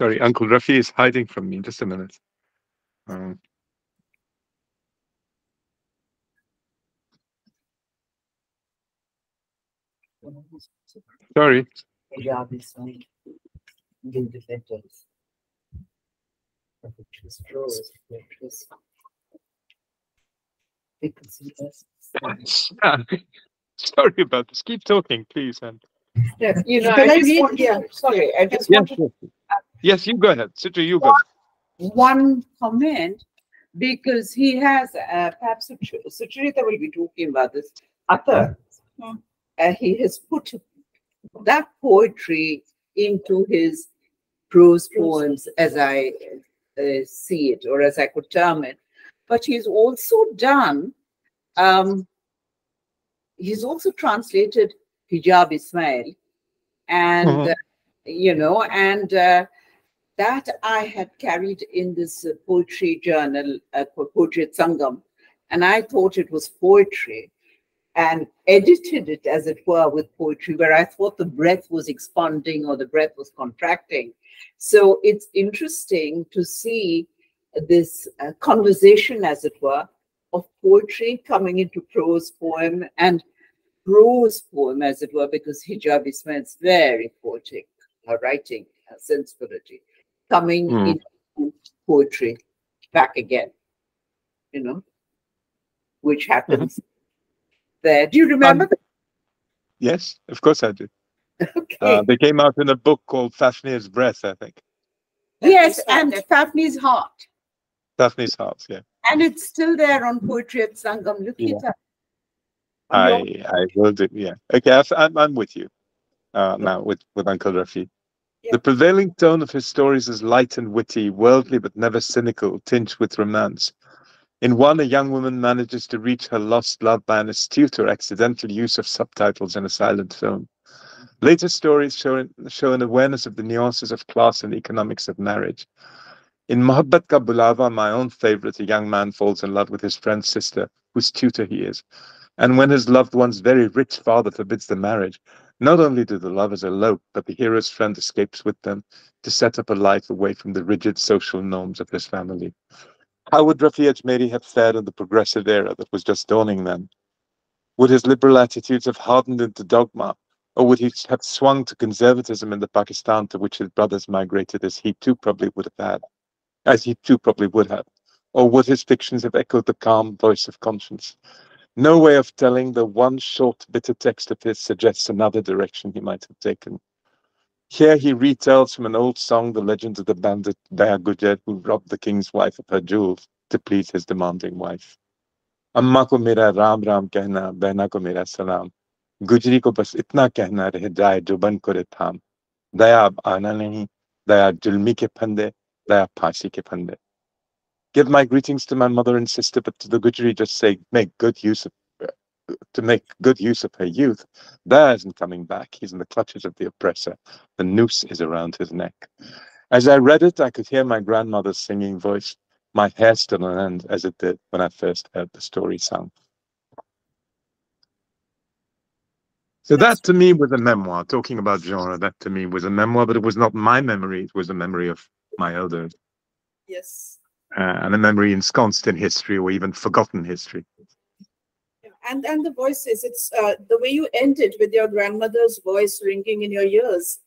Speaker 3: Sorry, Uncle Rafi is hiding from me. Just a minute. Um, sorry.
Speaker 2: Punjab is fine. Give the letters. Which was prose, which was. Because it was-
Speaker 3: sorry about this. Keep talking, please. And
Speaker 2: Yeah, you know, I
Speaker 1: I
Speaker 2: just
Speaker 1: read?
Speaker 2: wanted,
Speaker 1: Yeah.
Speaker 2: sorry, I just
Speaker 3: yes,
Speaker 2: wanted
Speaker 3: yes. Yes, you go ahead. Sitra, you go.
Speaker 2: one comment because he has uh, perhaps Such- Sucharita will be talking about this. Athar,
Speaker 1: Hmm.
Speaker 2: uh, he has put that poetry into his prose poems as I uh, see it or as I could term it. But he's also done, um, he's also translated Hijab Ismail and,
Speaker 3: Mhm.
Speaker 2: uh, you know, and uh, that I had carried in this uh, poetry journal, uh, po- Poetry Sangam, and I thought it was poetry and edited it, as it were, with poetry, where I thought the breath was expanding or the breath was contracting. So it's interesting to see this uh, conversation, as it were, of poetry coming into prose poem and prose poem, as it were, because Hijab Ismail's very poetic uh, writing uh, sensibility coming
Speaker 3: Hmm.
Speaker 2: into poetry back again, you know, which happens there. Do you remember?
Speaker 3: Yes, of course I do.
Speaker 2: okay.
Speaker 3: Uh, they came out in a book called Fafnir's Breath, I think.
Speaker 2: yes, and Fafni's Heart.
Speaker 3: Daphne's Heart, yeah.
Speaker 2: And it's still there on Poetry at Sangam. Look
Speaker 3: Yeah.
Speaker 2: it up.
Speaker 3: I I will do. Yeah. Okay. I've, I'm I'm with you. Uh, now with with Uncle Rafi. The prevailing tone of his stories is light and witty, worldly but never cynical, tinged with romance. In one, a young woman manages to reach her lost love by an astute or accidental use of subtitles in a silent film. Later stories show, show an awareness of the nuances of class and economics of marriage. In Mohabbat Ka Bulawa, my own favorite, a young man falls in love with his friend's sister, whose tutor he is. And when his loved one's very rich father forbids the marriage, not only do the lovers elope, but the hero's friend escapes with them to set up a life away from the rigid social norms of his family. How would Rafi Ajmeri have fared in the progressive era that was just dawning then? Would his liberal attitudes have hardened into dogma, or would he have swung to conservatism in the Pakistan to which his brothers migrated as he too probably would have had, as he too probably would have? Or would his fictions have echoed the calm voice of conscience? No way of telling the one short bitter text of his suggests another direction he might have taken. Here he retells from an old song the legend of the bandit Daya Gujar who robbed the king's wife of her jewels to please his demanding wife. अम्मा को मेरा राम राम कहना बहना को मेरा सलाम गुजरी को बस इतना कहना रह जाए जो बन करे थाम दया अब आना नहीं दया जुल्मी के फंदे दया फांसी के फंदे give my greetings to my mother and sister, but to the Gujari just say make good use of to make good use of her youth. There isn't coming back. He's in the clutches of the oppressor. The noose is around his neck. As I read it, I could hear my grandmother's singing voice. My hair stood on end as it did when I first heard the story sung. So that to me was a memoir, talking about genre. That to me was a memoir, but it was not my memory. It was a memory of my elders
Speaker 1: Yes.
Speaker 3: Uh, and a memory ensconced in history or even forgotten history.
Speaker 1: And and the voices, it's uh, the way you ended with your grandmother's voice ringing in your ears.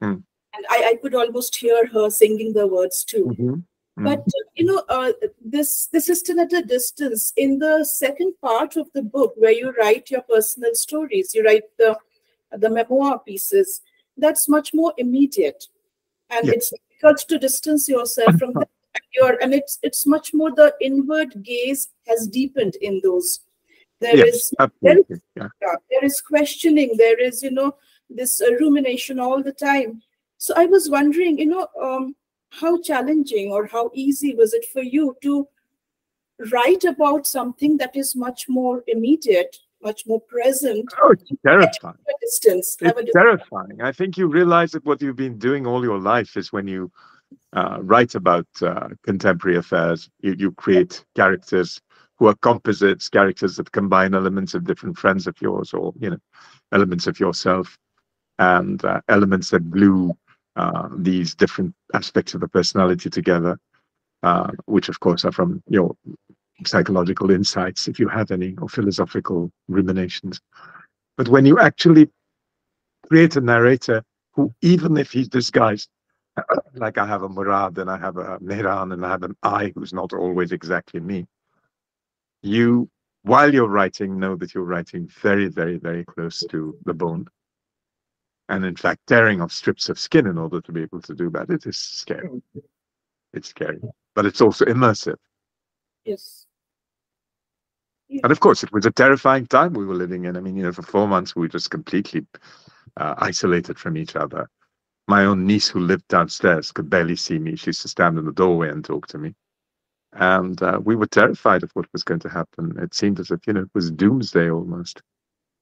Speaker 3: Hmm.
Speaker 1: And I, I could almost hear her singing the words too.
Speaker 3: Mm.
Speaker 1: But uh, you know, uh, this this is still at a distance. In the second part of the book, where you write your personal stories, you write the the memoir pieces. That's much more immediate, and
Speaker 3: Yeah.
Speaker 1: it's difficult to distance yourself from that. Your, and it's it's much more the inward gaze has deepened in those. There
Speaker 3: yes,
Speaker 1: is
Speaker 3: absolutely. Yeah.
Speaker 1: yeah, there is questioning there is you know this uh, rumination all the time so i was wondering you know um, how challenging or how easy was it for you to write about something that is much more immediate much more present
Speaker 3: Oh, it's terrifying.
Speaker 1: distance
Speaker 3: It's terrifying. I think you realize that what you've been doing all your life is when you uh, write about uh, contemporary affairs, you, you create characters who are composites, characters that combine elements of different friends of yours or, you know, elements of yourself and uh, elements that glue uh, these different aspects of the personality together, uh, which of course are from your psychological insights, if you have any, or philosophical ruminations. But when you actually create a narrator who, even if he's disguised, like I have a Murad and I have a Mehran and I have an I who's not always exactly me, you, while you're writing, know that you're writing very, very, very close to the bone. And in fact, tearing off strips of skin in order to be able to do that, it is scary. It's scary, but it's also immersive.
Speaker 1: yes
Speaker 3: And of course, it was a terrifying time we were living in. I mean, you know, for four months, we were just completely uh, isolated from each other. My own niece, who lived downstairs, could barely see me. She used to stand in the doorway and talk to me. And uh, we were terrified of what was going to happen. It seemed as if, you know, it was doomsday almost.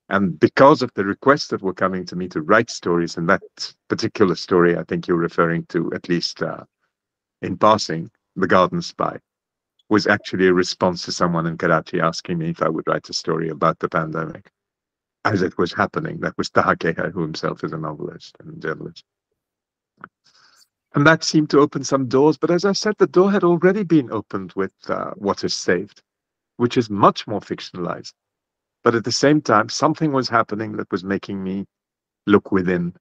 Speaker 3: And because of the requests that were coming to me to write stories, and that particular story, I think you're referring to, at least uh, in passing, The Garden Spy was actually a response to someone in Karachi asking me if I would write a story about the pandemic as it was happening. That was Taha Kehar, who himself is a novelist and journalist. And that seemed to open some doors. But as I said, the door had already been opened with uh, What is Saved, which is much more fictionalized. But at the same time, something was happening that was making me look within.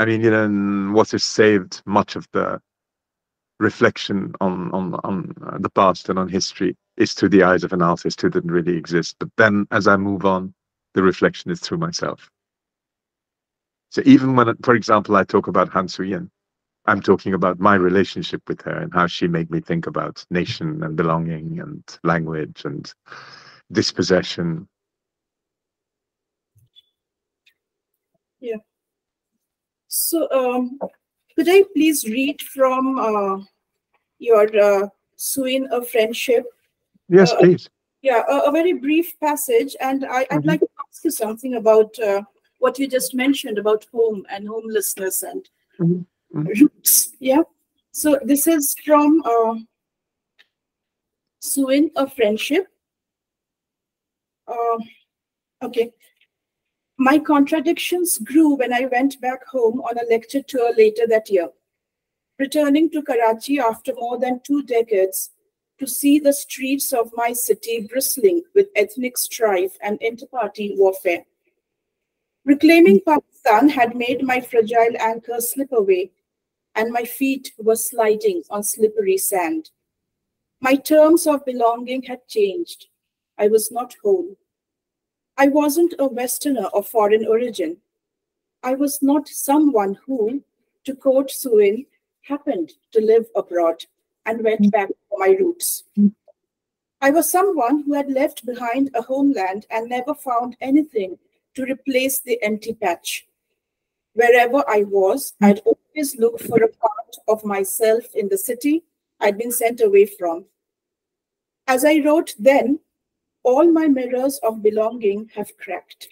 Speaker 3: I mean, you know, What is Saved, much of the reflection on on on uh, the past and on history is through the eyes of an artist who didn't really exist. But then, as I move on, the reflection is through myself. So even when, for example, I talk about Han Suyin, I'm talking about my relationship with her and how she made me think about nation and belonging and language and dispossession. Yeah.
Speaker 1: So um, could i please read from uh, your uh, Suyin of friendship
Speaker 3: Yes,
Speaker 1: Uh,
Speaker 3: please.
Speaker 1: Yeah, a, a very brief passage, and I, I'd
Speaker 3: Mhm.
Speaker 1: like to ask you something about uh, what you just mentioned about home and homelessness and
Speaker 3: Mhm, mhm.
Speaker 1: roots. Yeah. So this is from uh, Suyin of Friendship. Uh, okay. My contradictions grew when I went back home on a lecture tour later that year. Returning to Karachi after more than two decades, to see the streets of my city bristling with ethnic strife and inter-party warfare. Reclaiming Pakistan had made my fragile anchor slip away, and my feet were sliding on slippery sand. My terms of belonging had changed. I was not home. I wasn't a Westerner of foreign origin. I was not someone who, to quote Suyin, happened to live abroad and went mm. back for my roots. Mm. I was someone who had left behind a homeland and never found anything to replace the empty patch. Wherever I was, I'd always look for a part of myself in the city I'd been sent away from. As I wrote then, all my mirrors of belonging have cracked.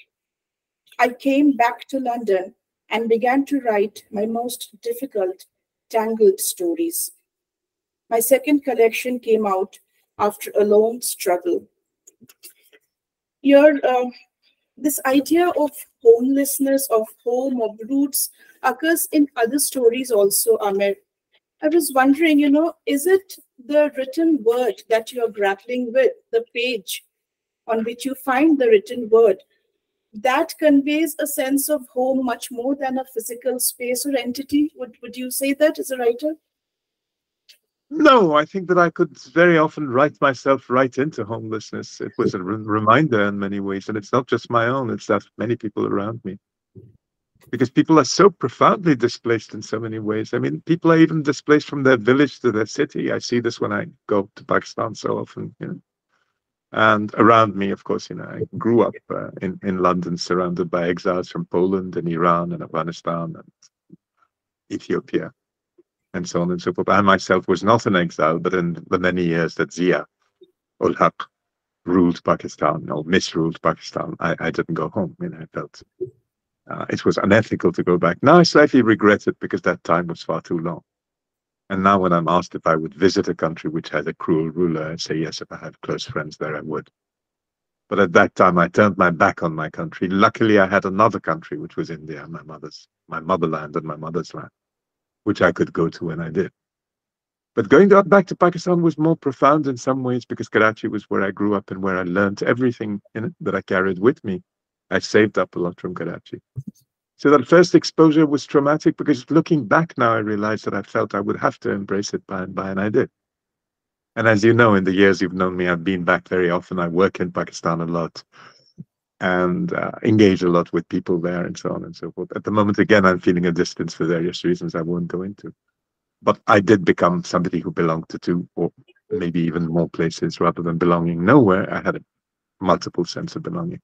Speaker 1: I came back to London and began to write my most difficult, tangled stories. My second collection came out after a long struggle. Your uh, this idea of homelessness, of home, of roots occurs in other stories also, Aamer. I was wondering, you know, is it the written word that you're grappling with, the page on which you find the written word, that conveys a sense of home much more than a physical space or entity? Would, would you say that as a writer?
Speaker 3: No, I think that I could very often write myself right into homelessness. It was a re- reminder in many ways, and it's not just my own; it's that many people around me. because people are so profoundly displaced in so many ways. I mean, people are even displaced from their village to their city. I see this when I go to Pakistan so often, you know. And around me, of course, you know, I grew up uh, in, in London surrounded by exiles from Poland and Iran and Afghanistan and Ethiopia and so on and so forth. I myself was not an exile, but in the many years that Zia ul Haq ruled Pakistan or misruled Pakistan, I, I didn't go home. You know, I felt uh, it was unethical to go back. Now I slightly regret it because that time was far too long. And now when I'm asked if I would visit a country which has a cruel ruler, I say yes, if I have close friends there, I would. But at that time, I turned my back on my country. Luckily, I had another country, which was India, my mother's, my motherland and my mother's land, which I could go to when I did. But going back to Pakistan was more profound in some ways because Karachi was where I grew up and where I learned everything that I carried with me I saved up a lot from Karachi. So that first exposure was traumatic because looking back now, I realized that I felt I would have to embrace it by and by, and I did. And as you know, in the years you've known me, I've been back very often. I work in Pakistan a lot and uh, engage a lot with people there and so on and so forth. At the moment, again, I'm feeling a distance for various reasons I won't go into. But I did become somebody who belonged to two or maybe even more places rather than belonging nowhere. I had a multiple sense of belonging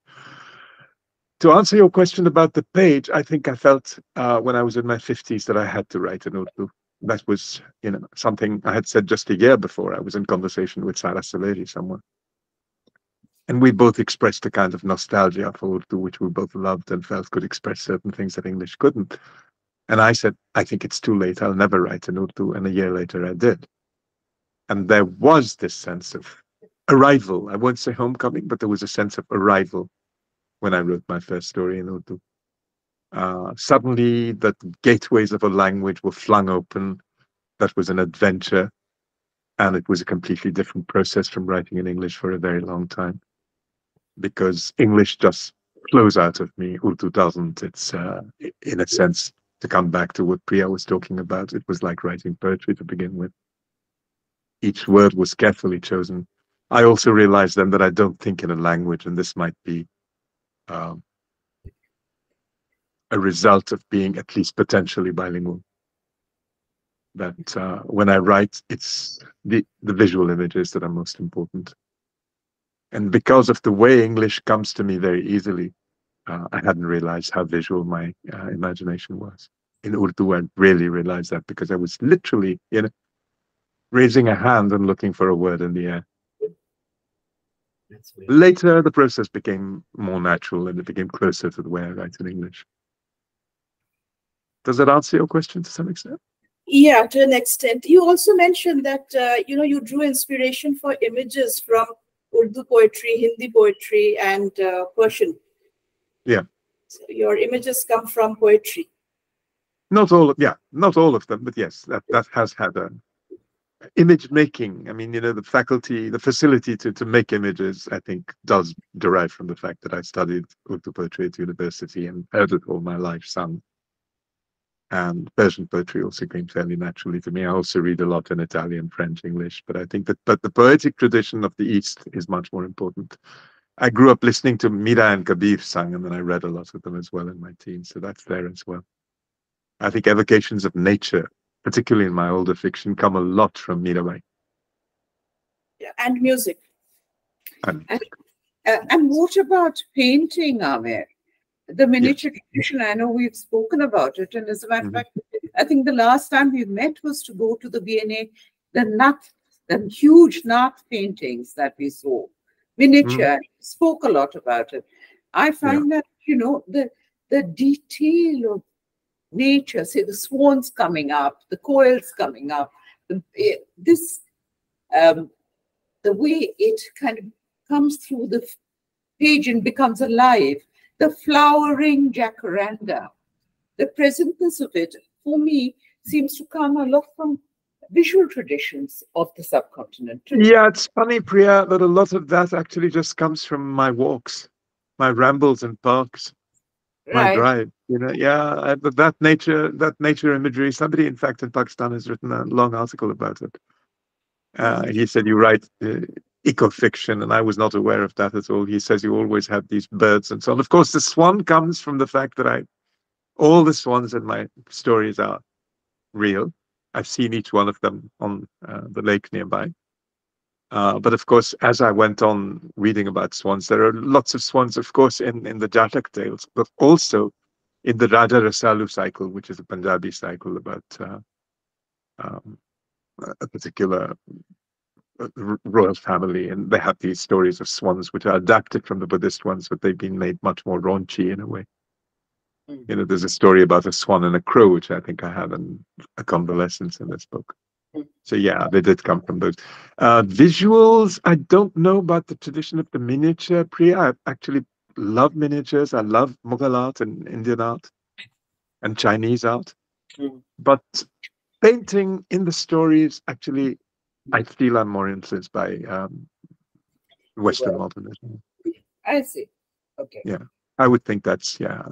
Speaker 3: to answer your question about the page, I think I felt uh, when I was in my 50s that I had to write an Urdu. That was, you know, something I had said just a year before. I was in conversation with Sara Suleri somewhere. And we both expressed a kind of nostalgia for Urdu, which we both loved and felt could express certain things that English couldn't. And I said, I think it's too late. I'll never write in Urdu. And a year later, I did. And there was this sense of arrival. I won't say homecoming, but there was a sense of arrival when I wrote my first story in Urdu. Uh, suddenly, the gateways of a language were flung open. That was an adventure, and it was a completely different process from writing in English for a very long time, because English just flows out of me. Urdu doesn't. It's, uh, in a sense, to come back to what Priya was talking about, it was like writing poetry to begin with. Each word was carefully chosen. I also realized then that I don't think in a language, and this might be um, a result of being at least potentially bilingual. That uh, when I write, it's the, the visual images that are most important. And because of the way English comes to me very easily, uh, I hadn't realized how visual my uh, imagination was. In Urdu, I really realized that because I was literally, you know, raising a hand and looking for a word in the air. Later, the process became more natural and it became closer to the way I write in English. Does that answer your question to some extent?
Speaker 1: Yeah, to an extent. You also mentioned that uh, you know you drew inspiration for images from Urdu poetry, Hindi poetry, and uh, Persian.
Speaker 3: Yeah.
Speaker 1: So your images come from poetry.
Speaker 3: Not all of yeah, not all of them, but yes, that that has had a image making i mean you know the faculty the facility to, to make images i think does derive from the fact that i studied urdu poetry at university and heard it all my life sung and persian poetry also came fairly naturally to me i also read a lot in italian french english but i think that but the poetic tradition of the east is much more important i grew up listening to mira and kabir sung and then i read a lot of them as well in my teens so that's there as well i think evocations of nature particularly in my older fiction, come a lot from Mirabai.
Speaker 1: Yeah, and music.
Speaker 3: And,
Speaker 2: and, uh, and what about painting, Aamer? The miniature yes. tradition, I know we've spoken about it. And as a matter of mm-hmm. fact, I think the last time we met was to go to the V&A, the nut, the huge nut paintings that we saw, miniature, mm. spoke a lot about it. I find that, you know, the the detail of nature, say the swans coming up, the coils coming up, the, this, um, the way it kind of comes through the page and becomes alive, the flowering jacaranda, the presentness of it, for me, seems to come a lot from visual traditions of the subcontinent.
Speaker 3: Yeah, it's funny, Priya, that a lot of that actually just comes from my walks, my rambles in parks my
Speaker 2: Right.
Speaker 3: drive. You know, yeah, I, that nature, that nature imagery. Somebody, in fact, in Pakistan has written a long article about it. Uh, he said you write uh, eco fiction, and I was not aware of that at all. He says you always had these birds and so on. Of course, the swan comes from the fact that I All the swans in my stories are real. I've seen each one of them on uh, the lake nearby. Uh, but of course, as I went on reading about swans, there are lots of swans, of course, in, in the Jatak tales, but also in the Raja Rasalu cycle, which is a Punjabi cycle about uh, um, a particular royal family. And they have these stories of swans, which are adapted from the Buddhist ones, but they've been made much more raunchy in a way. Mm. You know, there's a story about a swan and a crow, which I think I have in a convalescence in this book. Mm. So yeah, they did come from those. Uh, visuals, I don't know about the tradition of the miniature. Priya, I actually love miniatures. I love Mughal art and Indian art and Chinese art. Mm. But painting in the stories, actually, I feel I'm more influenced by um, Western well, modernism.
Speaker 2: I see. Okay.
Speaker 3: Yeah. I would think that's yeah.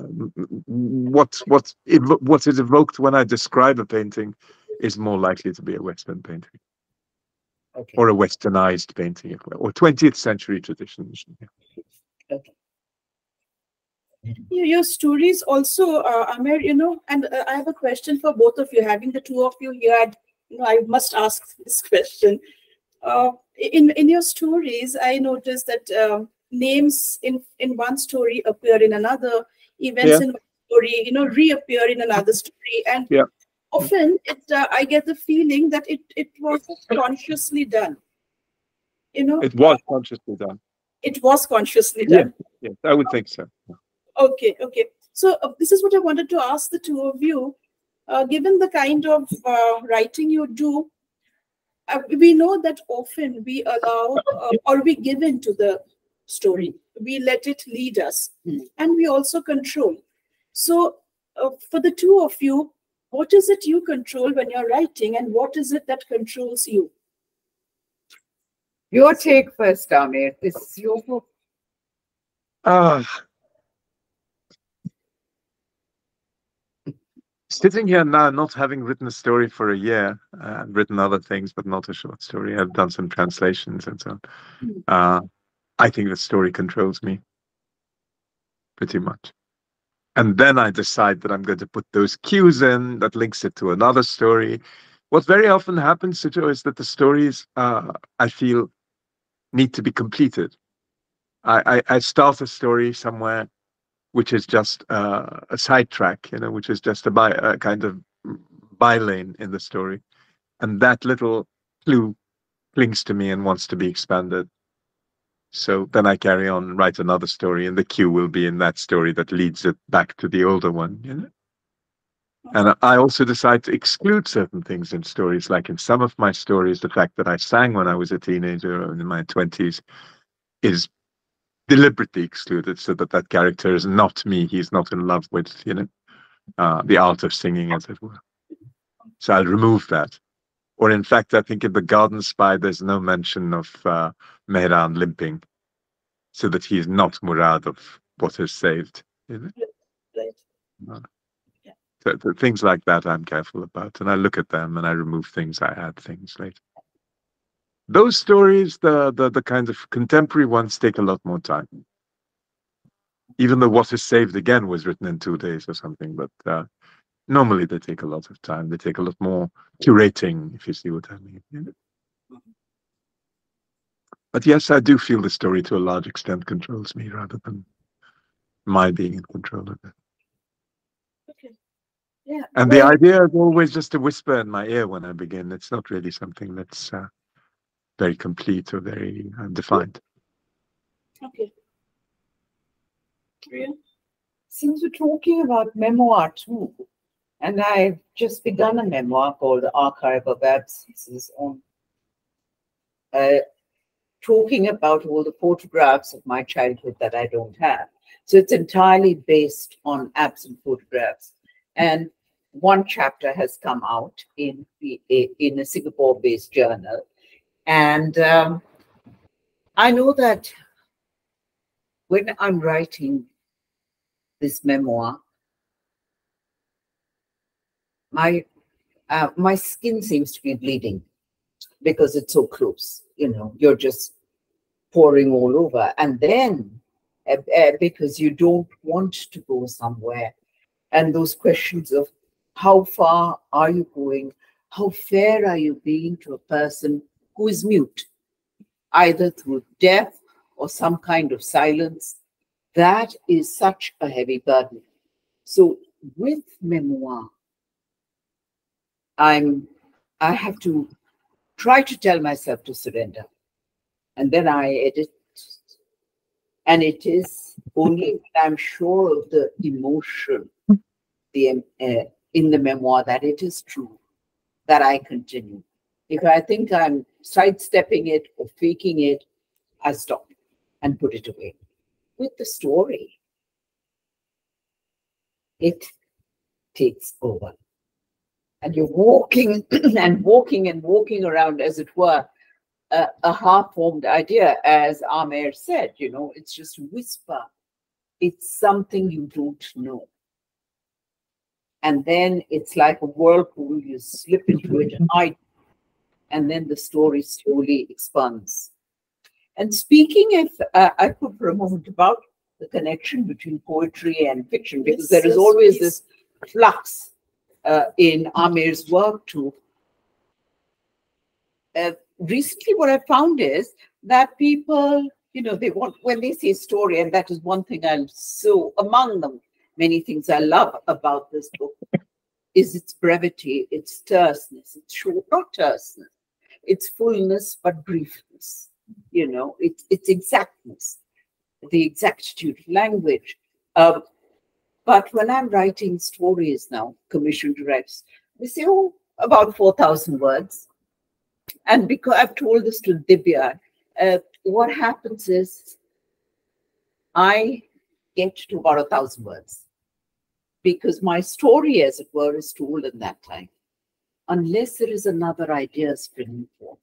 Speaker 3: What what what is evoked when I describe a painting is more likely to be a Western painting, okay. or a Westernized painting, or 20th century traditions. Okay.
Speaker 1: Your stories also, uh, Aamer, you know, and uh, I have a question for both of you. Having the two of you here, know, I must ask this question. Uh, in in your stories, I noticed that uh, names in in one story appear in another events yeah. in one story you know reappear in another story. And
Speaker 3: yeah.
Speaker 1: often it uh, i get the feeling that it it was consciously done. You know?
Speaker 3: It was consciously done.
Speaker 1: It was consciously done.
Speaker 3: Yes, yeah i would think so.
Speaker 1: Okay okay. So uh, this is what i wanted to ask the two of you uh, given the kind of uh, writing you do uh, we know that often we allow uh, or we give in to the story. We let it lead us mm. and we also control. So, uh, for the two of you, what is it you control when you're writing and what is it that controls you?
Speaker 2: Your take first, Aamer. This is your book.
Speaker 3: Uh, sitting here now, not having written a story for a year, uh, written other things, but not a short story. I've done some translations and so on. Mm. Uh, I think the story controls me pretty much. And then I decide that I'm going to put those cues in that links it to another story. What very often happens, Sujo, is that the stories uh, I feel need to be completed. I, I, I start a story somewhere which is just uh, a sidetrack, you know, which is just a, by, a kind of bylane in the story. And that little clue clings to me and wants to be expanded. So then I carry on and write another story, and the cue will be in that story that leads it back to the older one. You know? And I also decide to exclude certain things in stories, like in some of my stories, the fact that I sang when I was a teenager in my 20s is deliberately excluded so that that character is not me. He's not in love with, you know, uh, the art of singing, as it were. So I'll remove that. Or in fact, I think in The Garden Spy, there's no mention of uh, Mehran limping, so that he is not Murad of what is saved. Right. Uh. So, so things like that I'm careful about, and I look at them and I remove things, I add things later. Those stories, the, the the kind of contemporary ones, take a lot more time. Even though What is Saved Again was written in two days or something, but uh, normally they take a lot of time. They take a lot more curating, if you see what I mean. But yes, I do feel the story to a large extent controls me rather than my being in control of it.
Speaker 1: Okay. Yeah.
Speaker 3: And well, the idea is always just a whisper in my ear when I begin. It's not really something that's uh, very complete or very uh, defined.
Speaker 1: Okay.
Speaker 2: Since we're talking about memoir too, and I've just begun a memoir called The Archive of Absences on uh, talking about all the photographs of my childhood that I don't have. So it's entirely based on absent photographs. And one chapter has come out in, in a Singapore-based journal. And um, I know that when I'm writing this memoir, my uh, my skin seems to be bleeding because it's so close. You know, you're just pouring all over, and then uh, uh, because you don't want to go somewhere and those questions of how far are you going? How fair are you being to a person who is mute, either through death or some kind of silence? That is such a heavy burden. So with memoir, I'm I have to try to tell myself to surrender. And then I edit. And it is only when I'm sure of the emotion the, uh, in the memoir that it is true that I continue. If I think I'm sidestepping it or faking it, I stop and put it away. With the story, it takes over. And you're walking and walking and walking around, as it were, a, a half-formed idea, as Aamer said, you know, it's just a whisper. It's something you don't know. And then it's like a whirlpool, you slip into it I and then the story slowly expands. And speaking, if uh, I could for a moment about the connection between poetry and fiction, because there is always this flux uh, in Aamer's work too. Uh, recently, what I found is that people, you know, they want, when they say story, and that is one thing I'm so, among them, many things I love about this book, is its brevity, its terseness, its short, not terseness, its fullness, but briefness, you know, its, its exactness, the exactitude of language. Um, but when I'm writing stories now, commissioned write, we say, oh, about 4,000 words. And because I've told this to Dibya, uh, what happens is I get to about a thousand words because my story, as it were, is told in that time, unless there is another idea springing forth.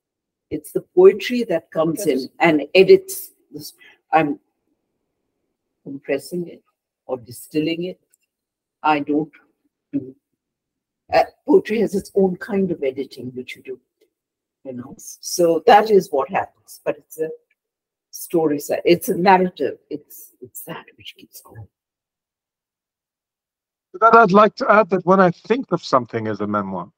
Speaker 2: It's the poetry that comes yes. in and edits. This. I'm compressing it or distilling it. I don't do. Uh, poetry has its own kind of editing, which you do. You know, so that is what happens. But it's a story set. It's a narrative. It's it's that which keeps going.
Speaker 3: But I'd like to add that when I think of something as a memoir,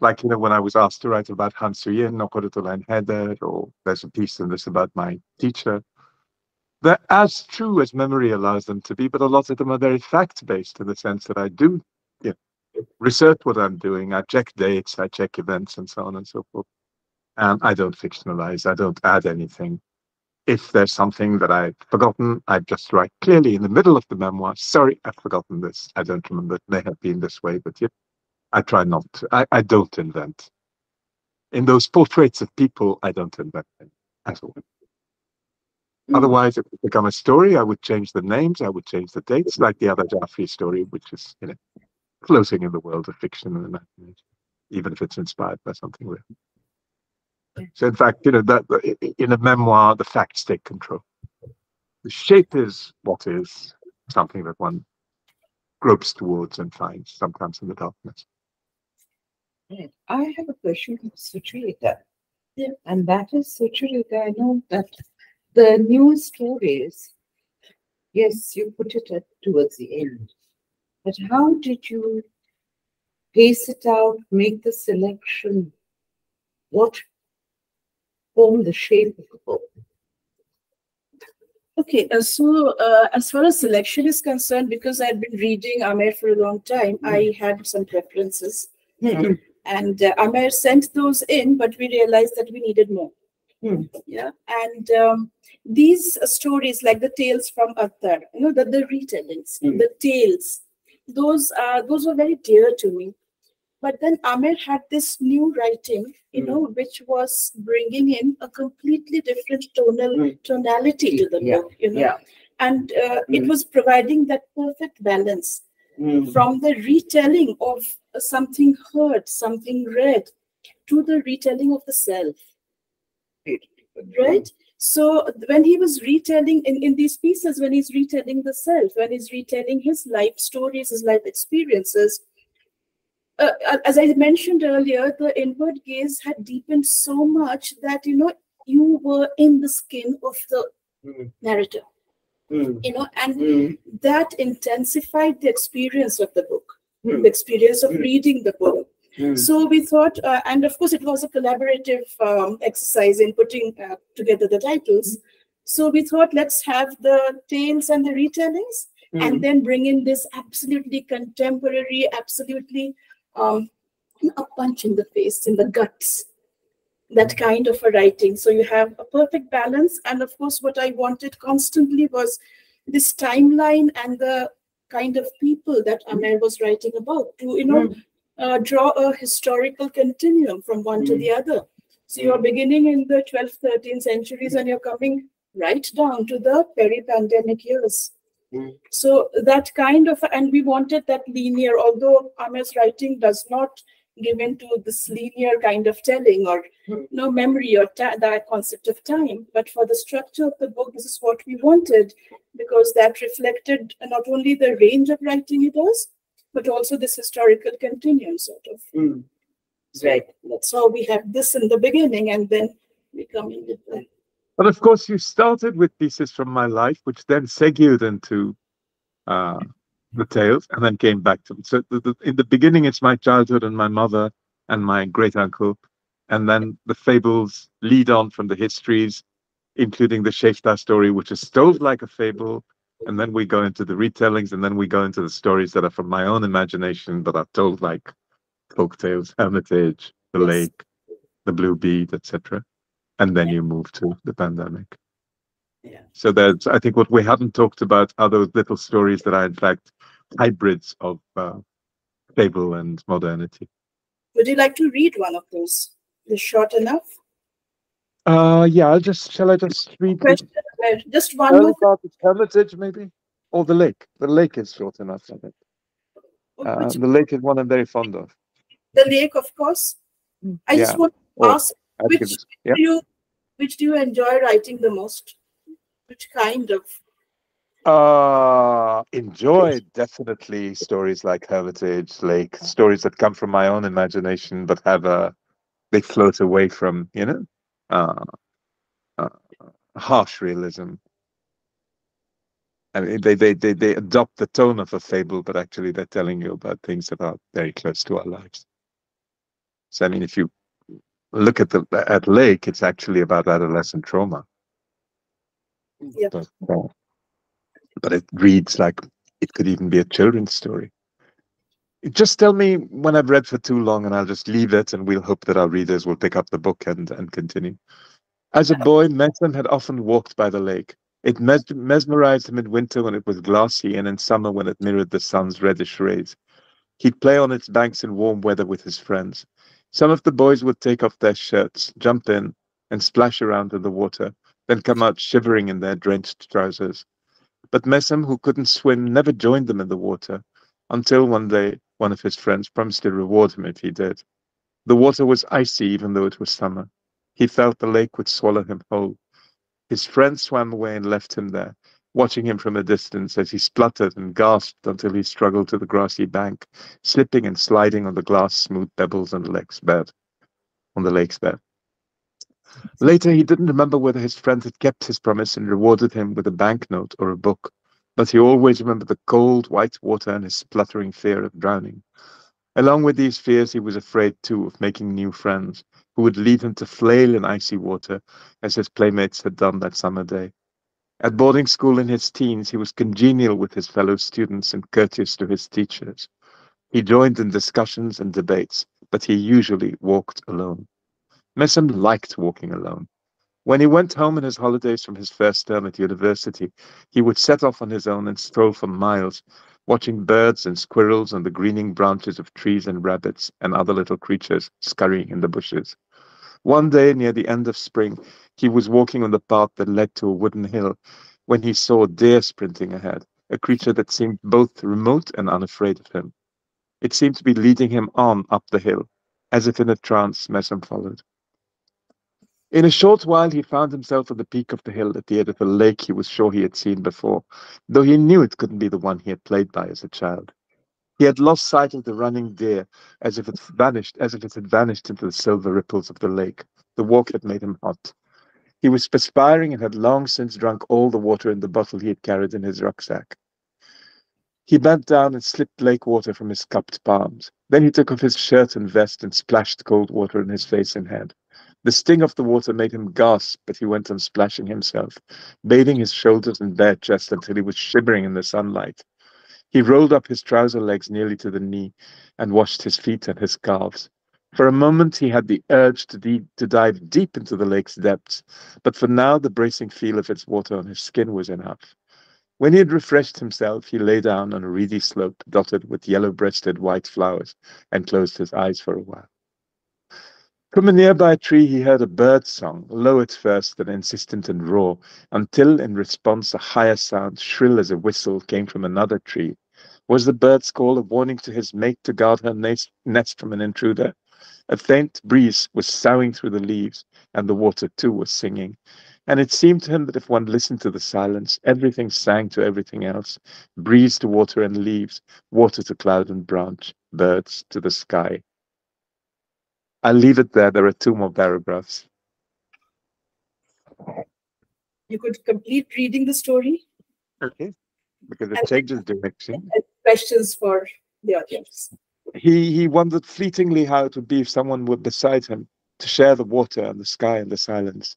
Speaker 3: like you know, when I was asked to write about Han Suyin, Qurratulain Hyder, or there's a piece in this about my teacher, they're as true as memory allows them to be, but a lot of them are very fact-based in the sense that I do you know, research what I'm doing. I check dates, I check events, and so on and so forth. And I don't fictionalize. I don't add anything. If there's something that I've forgotten, I just write clearly in the middle of the memoir. Sorry, I've forgotten this. I don't remember. It may have been this way, but yeah, I try not to. I, I don't invent. In those portraits of people, I don't invent at all. Mm. Otherwise, it would become a story. I would change the names. I would change the dates, like the other Jafri story, which is you know floating in the world of fiction and imagination, even if it's inspired by something real. So, in fact, you know that in a memoir, the facts take control. The shape is what is something that one gropes towards and finds sometimes in the darkness.
Speaker 2: I have a question for Sucharita. Yeah. And that is Sucharita. I know that the new stories, yes, you put it at, towards the end, but how did you pace it out, make the selection? What formed the shape of the book?
Speaker 1: Okay, uh, so uh, as far as selection is concerned, because I'd been reading Aamer for a long time, mm. I had some preferences. Mm. And uh, Aamer sent those in, but we realized that we needed more. Mm. Yeah, and um, these stories, like the tales from Attar, you know, the, the retellings, mm. the tales, those uh, those were very dear to me. But then Aamer had this new writing, you mm. know, which was bringing in a completely different tonal mm. tonality to the yeah. book, you know, yeah. and uh, it hmm. was providing that perfect balance hmm. from the retelling of something heard, something read, to the retelling of the self right so when he was retelling in, in these pieces when he's retelling the self when he's retelling his life stories his life experiences uh, uh, as i mentioned earlier the inward gaze had deepened so much that you know you were in the skin of the mm. narrator
Speaker 2: Mm.
Speaker 1: you know, and
Speaker 2: Mm.
Speaker 1: that intensified the experience of the book,
Speaker 2: Mm.
Speaker 1: the experience of
Speaker 2: Mm.
Speaker 1: reading the book.
Speaker 2: Mm.
Speaker 1: So we thought, uh, and of course, it was a collaborative um, exercise in putting uh, together the titles. So we thought, let's have the tales and the retellings,
Speaker 2: Mm.
Speaker 1: and then bring in this absolutely contemporary, absolutely um, a punch in the face, in the guts, that kind of a writing. So you have a perfect balance. And of course, what I wanted constantly was this timeline and the kind of people that Aamer was writing about to, you know, uh, draw a historical continuum from one to
Speaker 2: Mm.
Speaker 1: the other. So you're beginning in the 12th, 13th centuries and you're coming right down to the peri-pandemic years. So that kind of, and we wanted that linear, although Aamer's writing does not give to this linear kind of telling or no memory or ta- that concept of time. But for the structure of the book, this is what we wanted because that reflected not only the range of writing it does, but also this historical continuum sort of.
Speaker 2: Mm. Right.
Speaker 1: That's how we have this in the beginning and then we come in with the
Speaker 3: But of course, you started with pieces from my life, which then segued into uh, the tales, and then came back to. So the, the, in the beginning, it's my childhood and my mother and my great uncle, and then the fables lead on from the histories, including the Shefta story, which is told like a fable, and then we go into the retellings, and then we go into the stories that are from my own imagination, but are told like folk tales, Hermitage, the
Speaker 1: Yes.
Speaker 3: lake, the blue bead, etc and then you move to the pandemic.
Speaker 1: Yeah.
Speaker 3: So that's I think what we haven't talked about are those little stories that are in fact hybrids of uh, fable and modernity.
Speaker 1: Would you like to read one of those? Is short enough?
Speaker 3: Uh yeah, I'll just shall I just read the
Speaker 1: Question, uh, just one
Speaker 3: early
Speaker 1: more.
Speaker 3: part of Hermitage maybe? Or the lake. The lake is short enough, I think. Uh, the lake is one I'm very fond of.
Speaker 1: the lake, of course. I just want to ask,
Speaker 3: I'd
Speaker 1: which
Speaker 3: yeah.
Speaker 1: do you, which do you enjoy writing the most? Which kind of?
Speaker 3: Uh, enjoy definitely stories like Hermitage Lake, stories that come from my own imagination, but have a they float away from you know, uh, uh, harsh realism. I mean, they, they they they adopt the tone of a fable, but actually they're telling you about things that are very close to our lives. So I mean, if you look at the at Lake, it's actually about adolescent trauma.
Speaker 1: Yeah.
Speaker 3: But, uh, but it reads like it could even be a children's story. Just tell me when I've read for too long, and I'll just leave it, and we'll hope that our readers will pick up the book and, and continue. As a boy, Messam had often walked by the lake. It mes- mesmerized him in winter when it was glassy, and in summer when it mirrored the sun's reddish rays. He'd play on its banks in warm weather with his friends. Some of the boys would take off their shirts, jump in, and splash around in the water, then come out shivering in their drenched trousers. But Messam, who couldn't swim, never joined them in the water, until one day one of his friends promised to reward him if he did. The water was icy even though it was summer. He felt the lake would swallow him whole. His friend swam away and left him there, watching him from a distance as he spluttered and gasped until he struggled to the grassy bank, slipping and sliding on the glass smooth pebbles on the lake's bed. On the lake's bed. Later, he didn't remember whether his friend had kept his promise and rewarded him with a banknote or a book, but he always remembered the cold, white water and his spluttering fear of drowning. Along with these fears, he was afraid too of making new friends who would lead him to flail in icy water as his playmates had done that summer day. At boarding school in his teens, he was congenial with his fellow students and courteous to his teachers. He joined in discussions and debates, but he usually walked alone. Messam liked walking alone. When he went home in his holidays from his first term at university, he would set off on his own and stroll for miles, watching birds and squirrels and the greening branches of trees and rabbits and other little creatures scurrying in the bushes. One day, near the end of spring, he was walking on the path that led to a wooden hill when he saw a deer sprinting ahead, a creature that seemed both remote and unafraid of him. It seemed to be leading him on up the hill, as if in a trance, Messam followed. In a short while, he found himself at the peak of the hill at the edge of a lake he was sure he had seen before, though he knew it couldn't be the one he had played by as a child. He had lost sight of the running deer, as if it vanished, as if it had vanished into the silver ripples of the lake. The walk had made him hot. He was perspiring and had long since drunk all the water in the bottle he had carried in his rucksack. He bent down and slipped lake water from his cupped palms. Then he took off his shirt and vest and splashed cold water in his face and head. The sting of the water made him gasp, but he went on splashing himself, bathing his shoulders and bare chest until he was shivering in the sunlight. He rolled up his trouser legs nearly to the knee and washed his feet and his calves. For a moment, he had the urge to, de- to dive deep into the lake's depths, but for now, the bracing feel of its water on his skin was enough. When he had refreshed himself, he lay down on a reedy slope dotted with yellow breasted white flowers and closed his eyes for a while. From a nearby tree, he heard a bird song, low at first and insistent and raw, until in response a higher sound, shrill as a whistle, came from another tree. Was the bird's call a warning to his mate to guard her nest from an intruder? A faint breeze was soughing through the leaves, and the water too was singing. And it seemed to him that if one listened to the silence, everything sang to everything else breeze to water and leaves, water to cloud and branch, birds to the sky. I'll leave it there. There are two more paragraphs.
Speaker 1: You could complete reading the story.
Speaker 3: Okay. Because it changes direction.
Speaker 1: Questions for the audience
Speaker 3: he he wondered fleetingly how it would be if someone were beside him to share the water and the sky and the silence.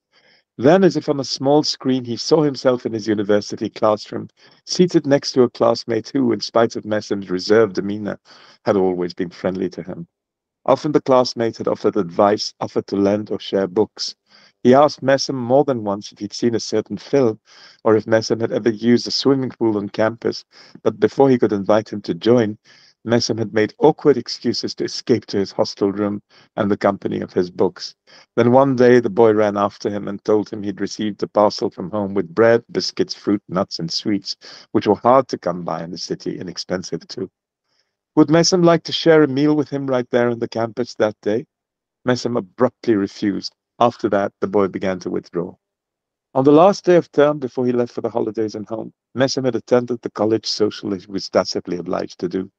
Speaker 3: Then, as if on a small screen, he saw himself in his university classroom, seated next to a classmate who, in spite of Messam's reserved demeanor, had always been friendly to him. Often the classmate had offered advice, offered to lend or share books. He asked Messam more than once if he'd seen a certain film, or if Messam had ever used a swimming pool on campus, but before he could invite him to join, Messam had made awkward excuses to escape to his hostel room and the company of his books. Then one day the boy ran after him and told him he'd received a parcel from home with bread, biscuits, fruit, nuts, and sweets, which were hard to come by in the city, inexpensive too. Would Messam like to share a meal with him right there on the campus that day? Messam abruptly refused. After that, the boy began to withdraw. On the last day of term, before he left for the holidays and home, Messam had attended the college social he was tacitly obliged to do.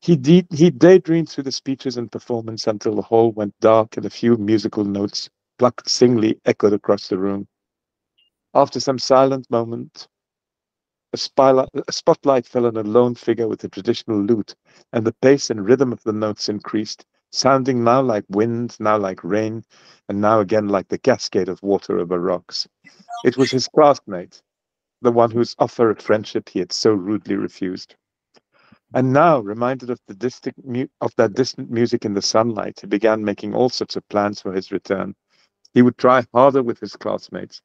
Speaker 3: He, de- he daydreamed through the speeches and performance until the hall went dark and a few musical notes, plucked singly, echoed across the room. After some silent moment, a, spotlight fell on a lone figure with a traditional lute, and the pace and rhythm of the notes increased, sounding now like wind, now like rain, and now again like the cascade of water over rocks. It was his classmate, the one whose offer of friendship he had so rudely refused. And now, reminded of the distant of that distant music in the sunlight, he began making all sorts of plans for his return. He would try harder with his classmates,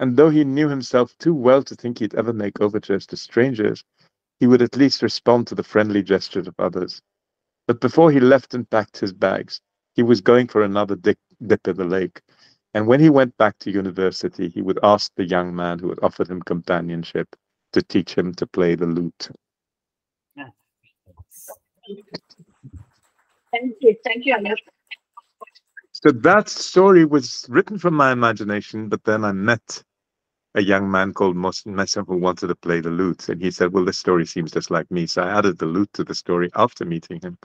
Speaker 3: and though he knew himself too well to think he'd ever make overtures to strangers, he would at least respond to the friendly gestures of others. But before he left and packed his bags, he was going for another dip, dip in the lake. And when he went back to university, he would ask the young man who had offered him companionship to teach him to play the lute.
Speaker 1: Thank you. Thank you.
Speaker 3: So that story was written from my imagination, but then I met a young man called Messam who wanted to play the lute. And he said, Well, this story seems just like me. So I added the lute to the story after meeting him.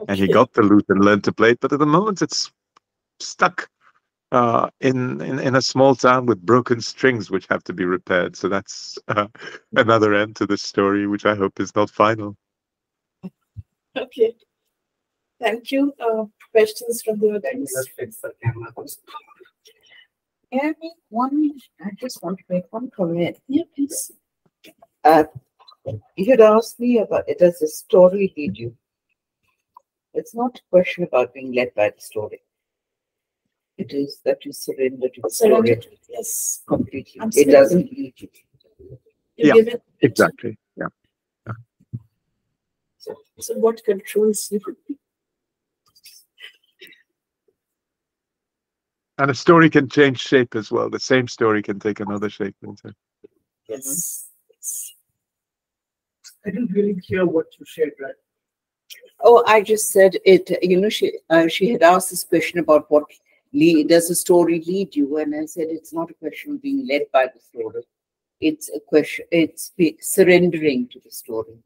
Speaker 3: Okay. And he got the lute and learned to play it. But at the moment, it's stuck uh, in, in, in a small town with broken strings, which have to be repaired. So that's uh, another end to the story, which I hope is not final.
Speaker 1: Okay. Thank you. Uh, questions from the audience?
Speaker 2: Can I make one? I just want to make one comment.
Speaker 1: Yeah, please.
Speaker 2: Uh, you had asked me about it does the story lead you? It's not a question about being led by the story. It is that you surrender to the surrender story.
Speaker 1: yes.
Speaker 2: Completely. It doesn't lead you.
Speaker 3: you yeah, exactly. Yeah.
Speaker 1: So, so what controls you?
Speaker 3: And a story can change shape as well. The same story can take another shape later.
Speaker 1: Yes.
Speaker 4: I didn't really hear what you said, right?
Speaker 2: Oh, I just said it. You know, she uh, she had asked this question about what lead, does the story lead you, and I said it's not a question of being led by the story. It's a question. It's surrendering to the story.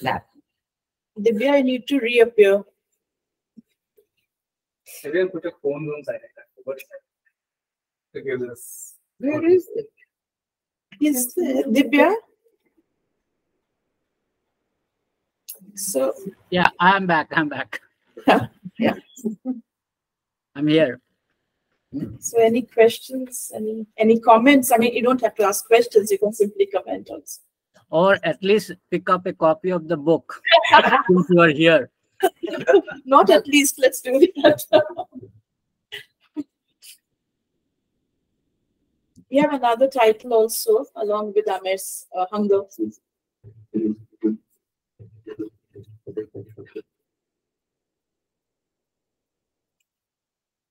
Speaker 1: That. Dibya, I need to reappear.
Speaker 4: Everyone put your phones on silent. What is that? To give this.
Speaker 2: Where is it?
Speaker 1: Is uh, Dibya? So,
Speaker 5: Yeah, I'm back. I'm back.
Speaker 1: yeah.
Speaker 5: I'm here.
Speaker 1: So, any questions? Any any comments? I mean, you don't have to ask questions. You can simply comment also.
Speaker 5: Or at least pick up a copy of the book since you are here.
Speaker 1: Not at least. Let's do that. we have another title also, along with Aamer's uh, Hunger.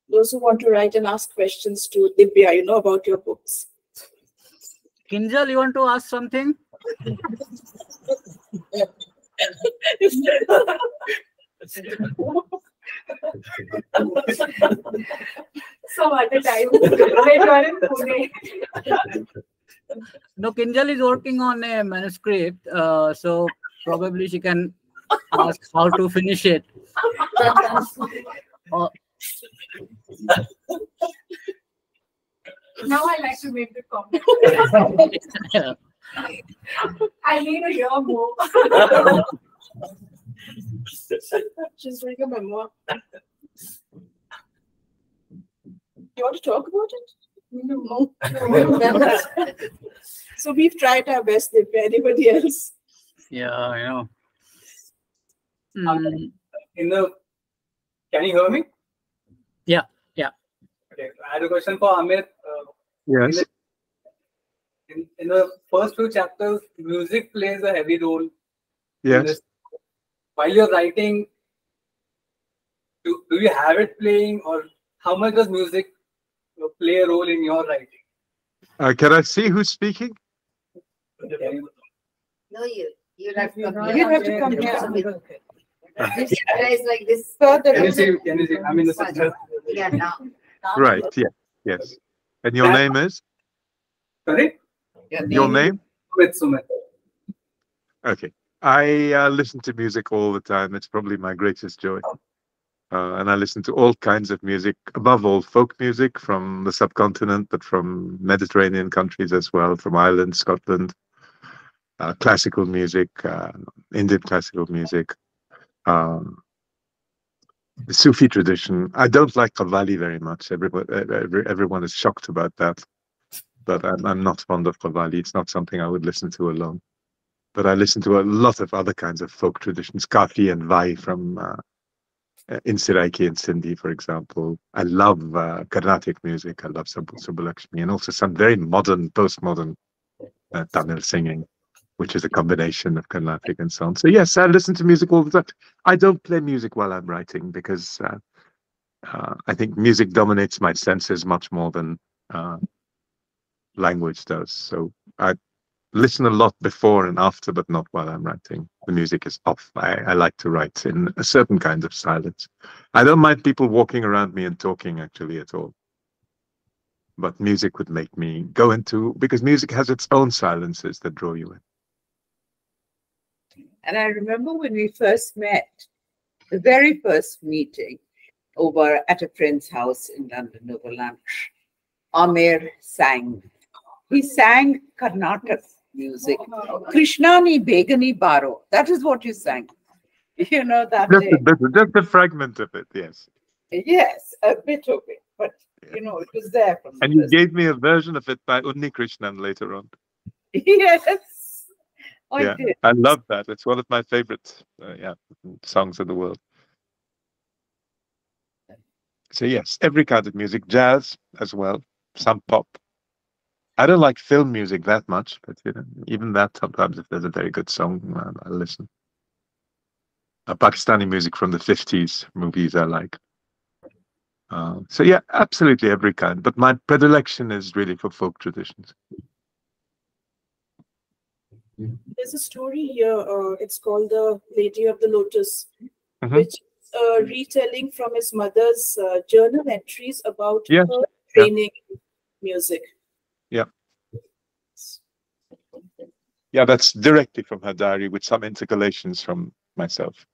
Speaker 1: Those who want to write and ask questions to Dibya, you know about your books.
Speaker 5: Kinjal, you want to ask something?
Speaker 6: Some other time when you are in Pune.
Speaker 5: No, Kinjal is working on a manuscript, uh, so probably she can ask how to finish it. Or-
Speaker 6: Now I like to make the comment. I need to hear more.
Speaker 1: She's doing a memoir. You want to talk about it? No. so we've tried our best. If anybody else,
Speaker 5: yeah, I know. Mm,
Speaker 4: In the, can you hear me?
Speaker 5: Yeah, yeah.
Speaker 4: Okay, I had a question for Aamer. Uh,
Speaker 3: Yes.
Speaker 4: in, in the first few chapters, music plays a heavy role. in
Speaker 3: Yes.
Speaker 4: This. While you're writing, do, do you have it playing, or how much does music play a role in your writing?
Speaker 3: Uh, can I see who's speaking?
Speaker 4: Can
Speaker 2: No, you, you have to come
Speaker 1: You have to come
Speaker 2: here.
Speaker 1: here.
Speaker 2: This is like this.
Speaker 1: further.
Speaker 4: Can you see? Can you see? I'm in the center.
Speaker 2: Yeah, now. now
Speaker 3: Right. Yeah. Yes. And your name is?
Speaker 4: Sorry,
Speaker 3: Your name?
Speaker 4: with Sumit.
Speaker 3: Okay. I uh, listen to music all the time. It's probably my greatest joy. Uh, and I listen to all kinds of music, above all folk music from the subcontinent, but from Mediterranean countries as well, from Ireland, Scotland, uh, classical music, uh, Indian classical music, um, the Sufi tradition. I don't like Qawwali very much. Everyone, every, everyone is shocked about that. But I'm, I'm not fond of Qawwali. It's not something I would listen to alone but I listen to a lot of other kinds of folk traditions, Kafi and Vai from uh, uh, in Siraiki and Sindhi, for example. I love uh, Carnatic music. I love Subbu Subbulakshmi and also some very modern, postmodern uh, Tamil singing, which is a combination of Carnatic and so on. So yes, I listen to music all the time. I don't play music while I'm writing because uh, uh, I think music dominates my senses much more than uh, language does. So I listen a lot before and after, but not while I'm writing. The music is off. I, I like to write in a certain kind of silence. I don't mind people walking around me and talking actually at all. But music would make me go into because music has its own silences that draw you in.
Speaker 2: And I remember when we first met, the very first meeting over at a friend's house in London over lunch, Aamer sang. He sang Carnatic music. Krishna Nee Begane Baro. That is what you sang. You know, that
Speaker 3: Just a bit, just a fragment of it, yes.
Speaker 2: Yes, a bit of it. But, you know, it was there from the
Speaker 3: And you gave me a version of it by Unni Krishnan later on.
Speaker 2: Yes. I
Speaker 3: Yeah.
Speaker 2: did.
Speaker 3: I love that. It's one of my favorite, uh, yeah, songs in the world. So yes, every kind of music, jazz as well, some pop. I don't like film music that much, but you know, even that sometimes if there's a very good song, I listen. Uh, Pakistani music from the 50s movies I like. Uh, so yeah, absolutely every kind. But my predilection is really for folk traditions.
Speaker 1: There's a story here. Uh, it's called The Lady of the Lotus,
Speaker 3: Mhm.
Speaker 1: which is a retelling from his mother's uh, journal entries about
Speaker 3: Yes,
Speaker 1: her training in music.
Speaker 3: Yeah, that's directly from her diary with some intercalations from myself.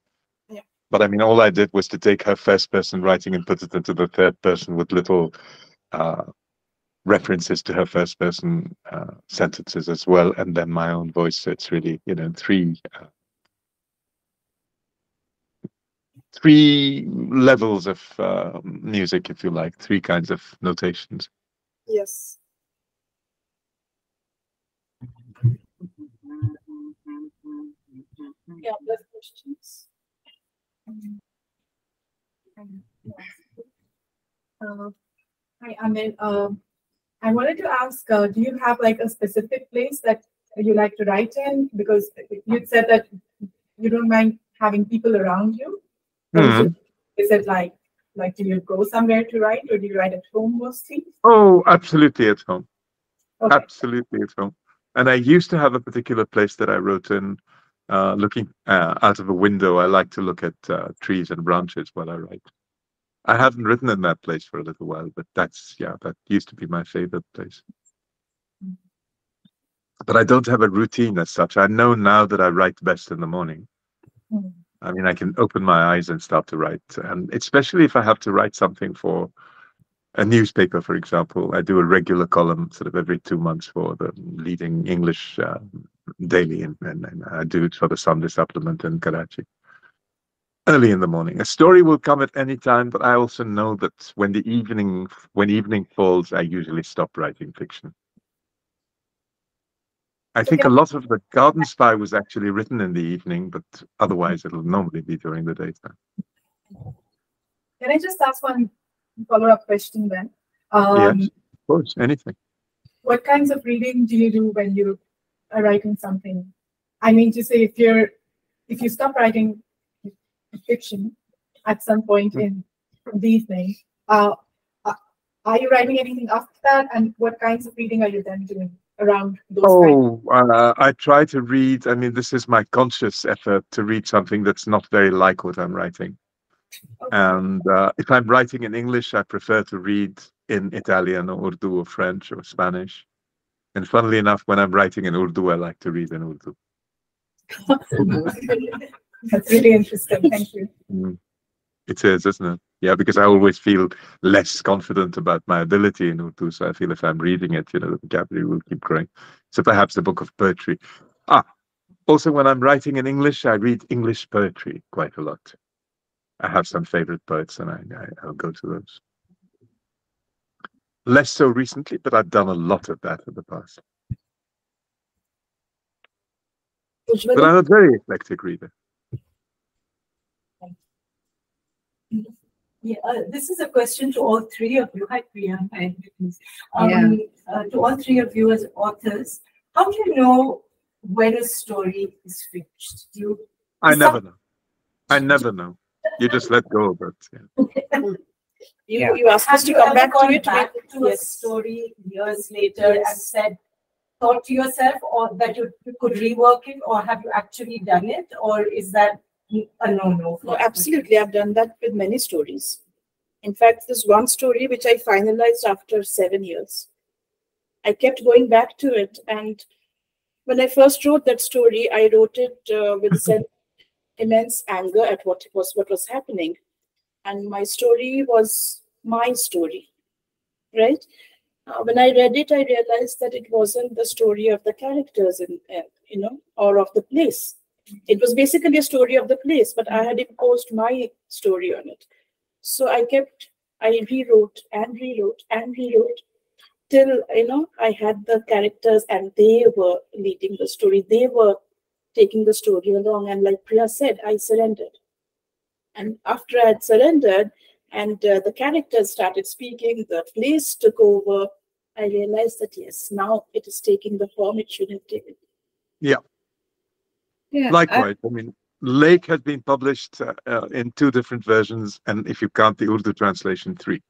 Speaker 3: Yeah. But I mean, all I did was to take her first person writing and put it into the third person with little uh, references to her first person uh, sentences as well, and then my own voice. So it's really, you know, three uh, three levels of uh, music, if you like, three kinds of notations.
Speaker 1: Yes. Yeah, there's questions.
Speaker 6: Uh, Hi, Aamer. Um, I wanted to ask, uh, do you have like a specific place that you like to write in? Because you said that you don't mind having people around you.
Speaker 3: Mhm.
Speaker 6: Is it like, like, do you go somewhere to write or do you write at home mostly?
Speaker 3: Oh, absolutely at home.
Speaker 6: Okay.
Speaker 3: Absolutely at home. And I used to have a particular place that I wrote in, uh, looking uh, out of a window. I like to look at uh, trees and branches while I write. I haven't written in that place for a little while, but that's, yeah, that used to be my favorite place. But I don't have a routine as such. I know now that I write best in the morning.
Speaker 6: Mm.
Speaker 3: I mean, I can open my eyes and start to write. And especially if I have to write something for a newspaper, for example, I do a regular column sort of every two months for the leading English uh, daily, and, and, and I do it for the Sunday supplement in Karachi. Early in the morning, a story will come at any time, but I also know that when the evening when evening falls, I usually stop writing fiction. I think a lot of the Garden Spy was actually written in the evening, but otherwise it'll normally be during the daytime.
Speaker 6: Can I just ask one follow-up question then? Um,
Speaker 3: yes, of course, anything.
Speaker 6: what kinds of reading do you do when you writing something? I mean to say, if you're if you stop writing fiction at some point in the evening, uh, uh, are you writing anything after that? And what kinds of reading are you then doing around those?
Speaker 3: Oh, uh, I try to read. I mean, this is my conscious effort to read something that's not very like what I'm writing. And uh, if I'm writing in English, I prefer to read in Italian or Urdu or French or Spanish. And funnily enough, when I'm writing in Urdu, I like to read in Urdu.
Speaker 6: That's really interesting. Thank you.
Speaker 3: Mm. It is, isn't it? Yeah, because I always feel less confident about my ability in Urdu. So I feel if I'm reading it, you know, the vocabulary will keep growing. So perhaps a book of poetry. Ah, also when I'm writing in English, I read English poetry quite a lot. I have some favorite poets and I, I, I'll go to those. Less so recently, but I've done a lot of that in the past. But I'm a very eclectic reader.
Speaker 7: Yeah, uh, this is a question to all three of you. Hi, Priya. Hi, Nitin. Um, uh, to all three of you as authors, how do you know when a story is finished? Do you
Speaker 3: I
Speaker 7: Some-
Speaker 3: never know. I never know. You just let go of it. yeah.
Speaker 1: you,
Speaker 2: Yeah.
Speaker 1: you asked us to
Speaker 7: you
Speaker 1: come back to
Speaker 7: gone
Speaker 1: it.
Speaker 7: back
Speaker 1: with-
Speaker 7: to a
Speaker 1: yes.
Speaker 7: story years later and said, thought to yourself, or that you, you could rework it, or have you actually done it, or is that a no-no?
Speaker 1: No, absolutely. I've done that with many stories. In fact, there's one story which I finalized after seven years. I kept going back to it. And when I first wrote that story, I wrote it uh, with immense anger at what was what was happening. And my story was my story, right? Uh, when I read it, I realized that it wasn't the story of the characters, in, uh, you know, or of the place it was basically a story of the place, but I had imposed my story on it. So I kept, I rewrote and rewrote and rewrote till, you know, I had the characters and they were leading the story. They were taking the story along. And like Priya said, I surrendered. And after I had surrendered and uh, the characters started speaking, the place took over, I realized that yes, now it is taking the form it should have taken.
Speaker 2: Yeah, I-
Speaker 3: Likewise, I mean, Lake has been published uh, uh, in two different versions, and if you count the Urdu translation, three,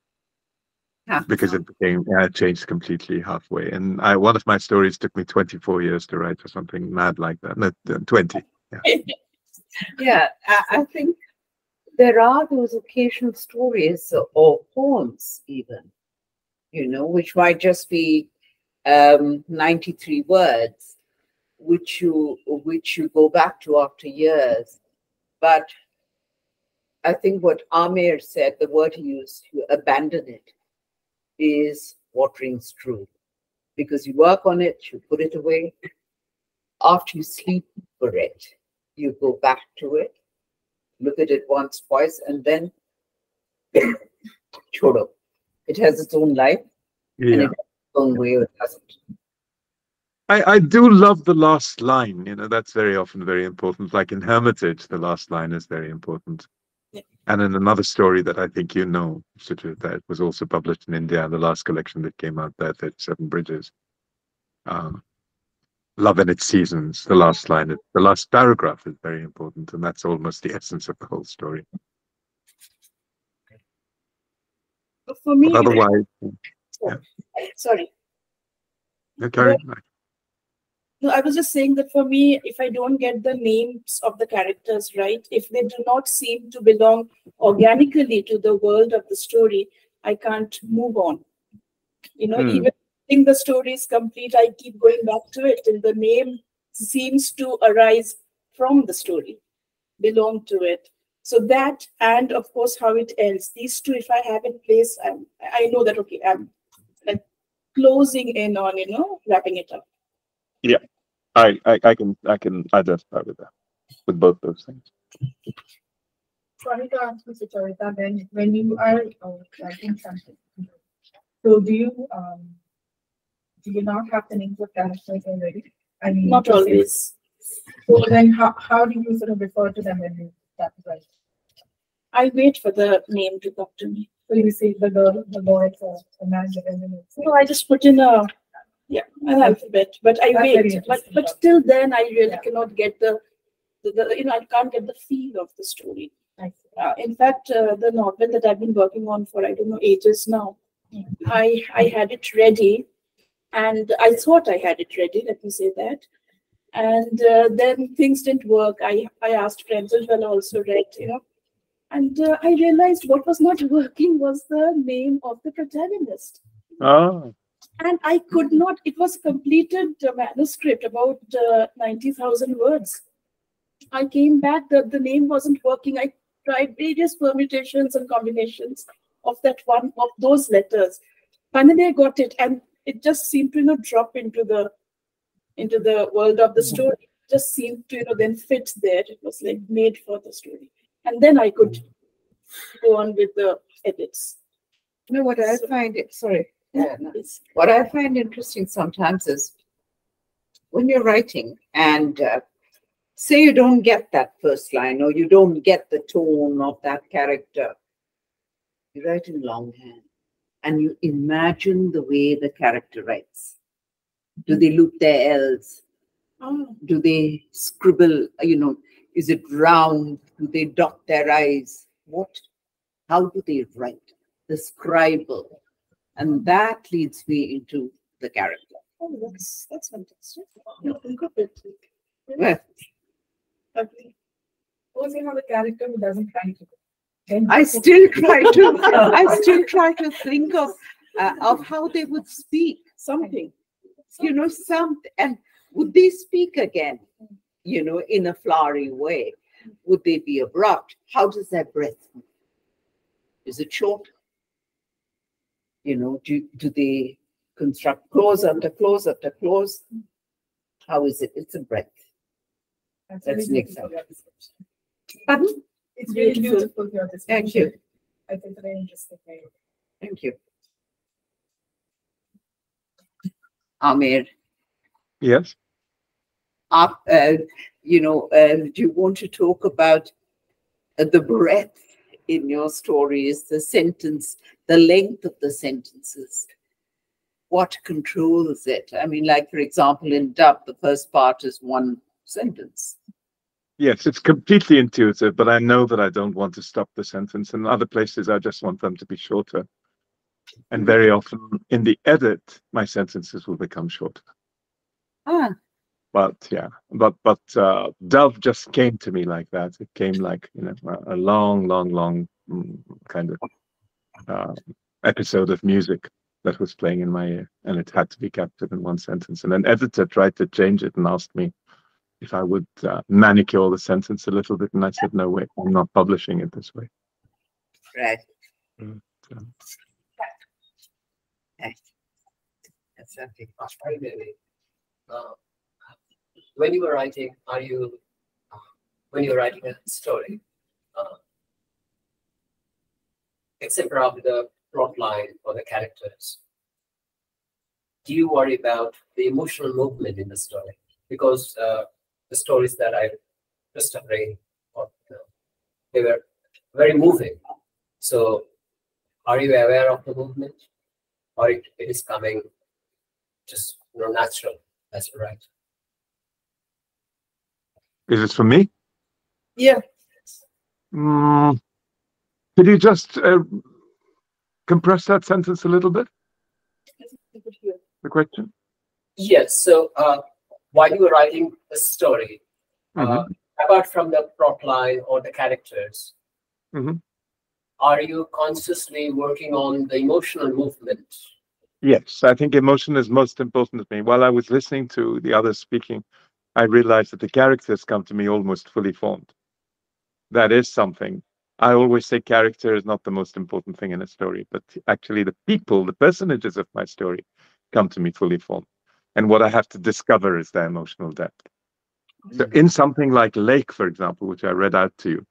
Speaker 2: yeah.
Speaker 3: because it became yeah, it changed completely halfway. And I, one of my stories took me 24 years to write, or something mad like that. No, uh, 20.
Speaker 2: Yeah, I, I think there are those occasional stories or poems, even, you know, which might just be um, 93 words, which you which you go back to after years. But I think what Aamer said, the word he used, you abandon it, is what rings true. Because you work on it, you put it away. After you sleep for it, you go back to it, look at it once, twice, and then chodo. It has its own life and it has its own way or it doesn't.
Speaker 3: I, I do love the last line. You know, that's very often very important. Like in Hermitage, the last line is very important.
Speaker 1: Yeah.
Speaker 3: And in another story that I think you know, Suchita, it was also published in India, the last collection that came out there, 37 Bridges. Um, Love and Its Seasons, the last line, the last paragraph is very important. And that's almost the essence of the whole story.
Speaker 1: For me,
Speaker 3: But otherwise,
Speaker 1: sorry.
Speaker 3: yeah, carry on.
Speaker 1: No, I was just saying that for me, if I don't get the names of the characters right, if they do not seem to belong organically to the world of the story, I can't move on. You know,
Speaker 3: Hmm.
Speaker 1: even think the story is complete, I keep going back to it, and the name seems to arise from the story, belong to it. So that, and of course, how it ends. These two, if I have in place, I'm, I know that okay, I'm like closing in on you know wrapping it up.
Speaker 3: Yeah, I, I, I can I can identify with that, with both those things.
Speaker 6: Sorry to ask you, Sucharita, when, when you are uh, writing something, so do you, um, do you not have the names of characters already? I mean,
Speaker 1: Not always.
Speaker 6: So then how, how do you sort of refer to them when you write?
Speaker 1: I wait for the name to come to me.
Speaker 6: So you say the girl, the boy, the the man, the woman.
Speaker 1: No, I just put in a yeah an alphabet, but I
Speaker 6: That's
Speaker 1: wait. But but till then, I really
Speaker 6: Yeah.
Speaker 1: cannot get the, the, the you know I can't get the feel of the story. Uh, in fact, uh, the novel that I've been working on for I don't know ages now, I I had it ready, and I thought I had it ready. Let me say that. And uh, then things didn't work. I I asked friends as well, also read, you know, and uh, I realized what was not working was the name of the protagonist
Speaker 3: Oh,
Speaker 1: and I could not. It was completed uh, manuscript about uh, ninety thousand words. I came back. The the name wasn't working. I tried various permutations and combinations of that one of those letters. Finally, I got it, and it just seemed to you know drop into the into the world of the story. Just seemed to you know then fit there. It was like made for the story, and then I could go on with the edits.
Speaker 2: You know what I
Speaker 1: So-
Speaker 2: find it, sorry. Yeah, no. What I find interesting sometimes is when you're writing and uh, say you don't get that first line or you don't get the tone of that character, you write in longhand and you imagine the way the character writes. Do hmm. they loop their L's?
Speaker 1: Oh.
Speaker 2: Do they scribble? You know, is it round? Do they dot their I's? What? How do they write? The scribble. And that leads me into the character.
Speaker 1: Oh, that's that's fantastic. You think of it.
Speaker 2: Well,
Speaker 1: Okay.
Speaker 6: Suppose you have a character who doesn't try to.
Speaker 2: I still try to, I still try to think of, uh, of how they would speak.
Speaker 1: Something.
Speaker 2: you know, some, and would they speak again, you know, in a flowery way? Would they be abrupt? How does their breath move? Is it short? You know, do, do they construct clause after clause after clause? How is it? It's a breath.
Speaker 6: That's
Speaker 2: That's
Speaker 6: really
Speaker 2: next
Speaker 6: beautiful.
Speaker 2: Pardon?
Speaker 6: It's really
Speaker 1: Beautiful.
Speaker 6: beautiful, your
Speaker 2: Thank
Speaker 6: description.
Speaker 2: you.
Speaker 6: I think it's very interesting.
Speaker 2: Thank you. Aamer,
Speaker 3: yes.
Speaker 2: up, uh, you know, uh, do you want to talk about uh, the breadth in your stories, the sentence, the length of the sentences? What controls it? I mean, like, for example, in Dub, the first part is one sentence.
Speaker 3: Yes, it's completely intuitive, but I know that I don't want to stop the sentence. In other places, I just want them to be shorter. And very often in the edit, my sentences will become shorter.
Speaker 2: Ah,
Speaker 3: But yeah, but but uh, Dove just came to me like that. It came like you know a, long, long, long mm, kind of uh, episode of music that was playing in my ear, and it had to be captured in one sentence. And an editor tried to change it and asked me, if I would uh, manicure the sentence a little bit, and I said, no way, I'm not publishing it this way.
Speaker 2: Right.
Speaker 3: Mm, so-
Speaker 2: That's.
Speaker 8: Uh, when you were writing, are you, uh, when you're writing a story, uh, except probably the plot line or the characters, do you worry about the emotional movement in the story? Because uh, the stories that I just read, or, you know, they were very moving. So, are you aware of the movement, or it, it is coming just you know natural as you write?
Speaker 3: Is it for me?
Speaker 1: Yeah.
Speaker 3: Mm, could you just uh, compress that sentence a little bit? The question?
Speaker 8: Yes. So uh, while you were writing the story, uh, apart from the plot line or the characters,
Speaker 3: Mhm.
Speaker 8: are you consciously working on the emotional movement?
Speaker 3: Yes, I think emotion is most important to me. While I was listening to the others speaking, I realized that the characters come to me almost fully formed. That is something. I always say character is not the most important thing in a story, but actually the people, the personages of my story come to me fully formed. And what I have to discover is their emotional depth. So in something like Lake, for example, which I read out to you,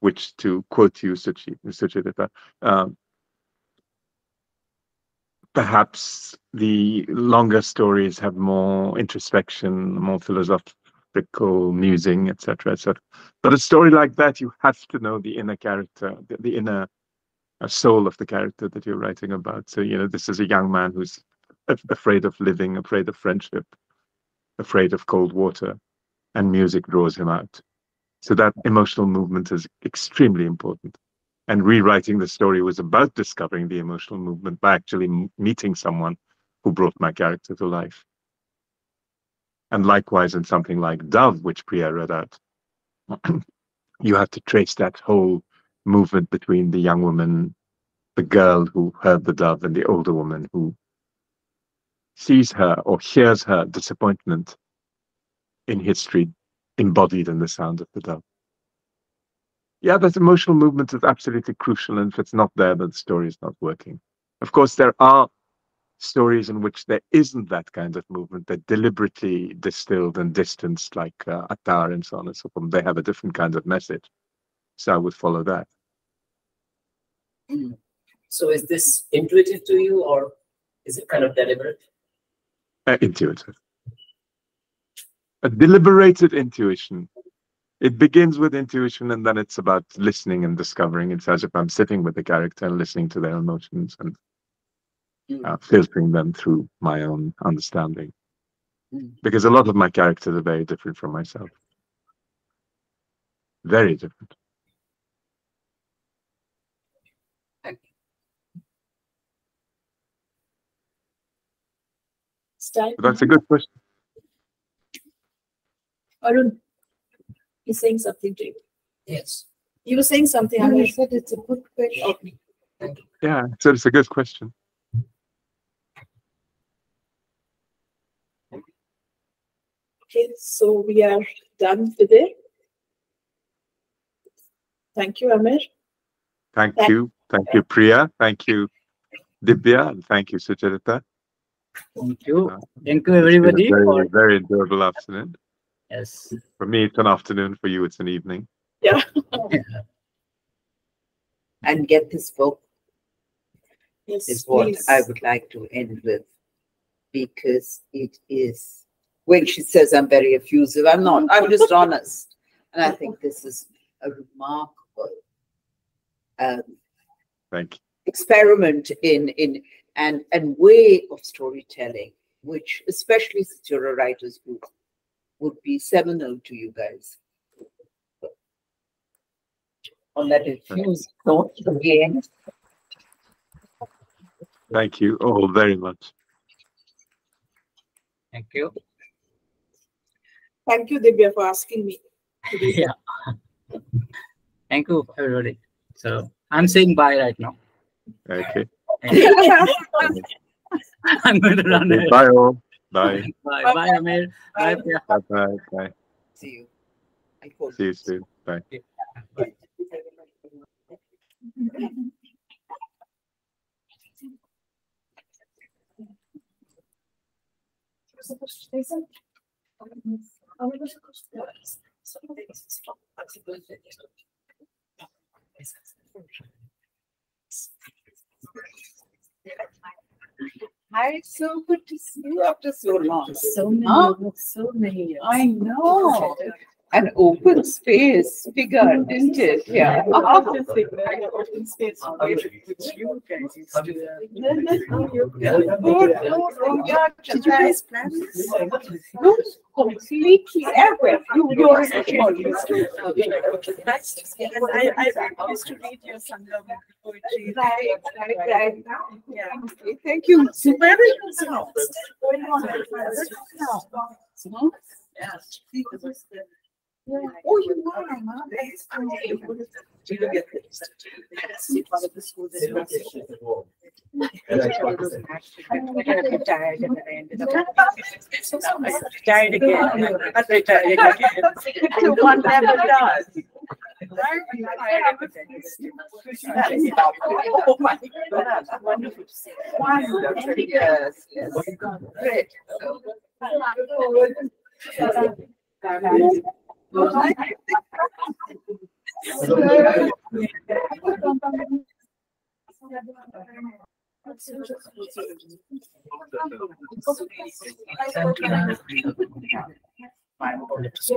Speaker 3: which to quote you, Suchi, Sucharita, um, perhaps the longer stories have more introspection, more philosophical musing, etc., etc. But a story like that, you have to know the inner character, the, the inner uh, soul of the character that you're writing about. So, you know, this is a young man who's afraid of living, afraid of friendship, afraid of cold water, and music draws him out. So that emotional movement is extremely important and rewriting the story was about discovering the emotional movement by actually meeting someone who brought my character to life. And likewise, in something like Dove, which Priya read out, you have to trace that whole movement between the young woman, the girl who heard the dove, and the older woman who sees her or hears her disappointment in history embodied in the sound of the dove yeah, that emotional movement is absolutely crucial. And if it's not there, then the story is not working. Of course, there are stories in which there isn't that kind of movement. They're deliberately distilled and distanced, like uh, Attar and so on and so forth. They have a different kind of message. So I would follow that.
Speaker 8: So is this intuitive to you, or is it kind of deliberate?
Speaker 3: Uh, intuitive. A deliberated intuition. It begins with intuition and then it's about listening and discovering. It's as if I'm sitting with the character and listening to their emotions and uh, filtering them through my own understanding.
Speaker 2: Mm.
Speaker 3: Because a lot of my characters are very different from myself. Very different.
Speaker 1: Style.
Speaker 3: That's a good question.
Speaker 1: Arun, he's saying something to you.
Speaker 8: Yes.
Speaker 1: You were saying something.
Speaker 2: I said it's a good question.
Speaker 3: Yeah, so it's a good question.
Speaker 1: Okay, so we are done with it. Thank you, Aamer.
Speaker 3: Thank
Speaker 1: Thank-
Speaker 3: you. Thank you, Priya. Thank you, Dibya. And thank you, Sucharita.
Speaker 5: Thank you.
Speaker 3: Uh,
Speaker 5: Thank you,
Speaker 3: It's been a
Speaker 5: everybody.
Speaker 3: very,
Speaker 5: For,
Speaker 3: very enjoyable afternoon.
Speaker 5: yes.
Speaker 3: For me, it's an afternoon. For you, it's an evening.
Speaker 1: Yeah.
Speaker 2: And get this book
Speaker 1: Yes,
Speaker 2: is what
Speaker 1: please.
Speaker 2: I would like to end with because it is when she says I'm very effusive, I'm not. I'm just honest. And I think this is a remarkable um,
Speaker 3: Thank you.
Speaker 2: experiment in in and and way of storytelling, which especially since you're a writers group, would be seminal to you guys. On that infused note again.
Speaker 3: Thank you all very much.
Speaker 5: Thank you.
Speaker 1: Thank you, Dibya, for asking me.
Speaker 5: Yeah. Thank you, everybody. So I'm saying bye right now.
Speaker 3: Okay.
Speaker 5: I'm going to run
Speaker 3: Okay,
Speaker 5: ahead.
Speaker 3: Bye all. Bye.
Speaker 5: Bye, bye, Aamer. Bye, Priya.
Speaker 3: Bye. Bye. Bye.
Speaker 2: See you. I hope.
Speaker 1: See you soon. Bye.
Speaker 2: Hi, so good to see you after so long.
Speaker 9: So many,
Speaker 2: Huh?
Speaker 9: so many years.
Speaker 2: I know. An open space figure, didn't it? Yeah.
Speaker 7: Open space, which you guys used to.
Speaker 2: No, no, yeah, Did you guys plan this? No, completely ever. You, you're
Speaker 7: I, I used to read your Sangam poetry.
Speaker 2: Right, right, right.
Speaker 7: Yeah.
Speaker 2: Okay, Thank you.
Speaker 7: So where are you now? Going on now? Yeah.
Speaker 2: Oh, you are, huh? That's great.
Speaker 7: Retired and I ended up. Retired again, but retired again.
Speaker 2: One never does.
Speaker 7: Oh my God, wonderful to see.
Speaker 2: Wonderful, yes, yes. Great.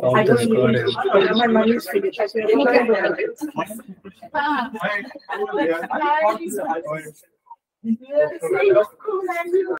Speaker 7: I don't. My.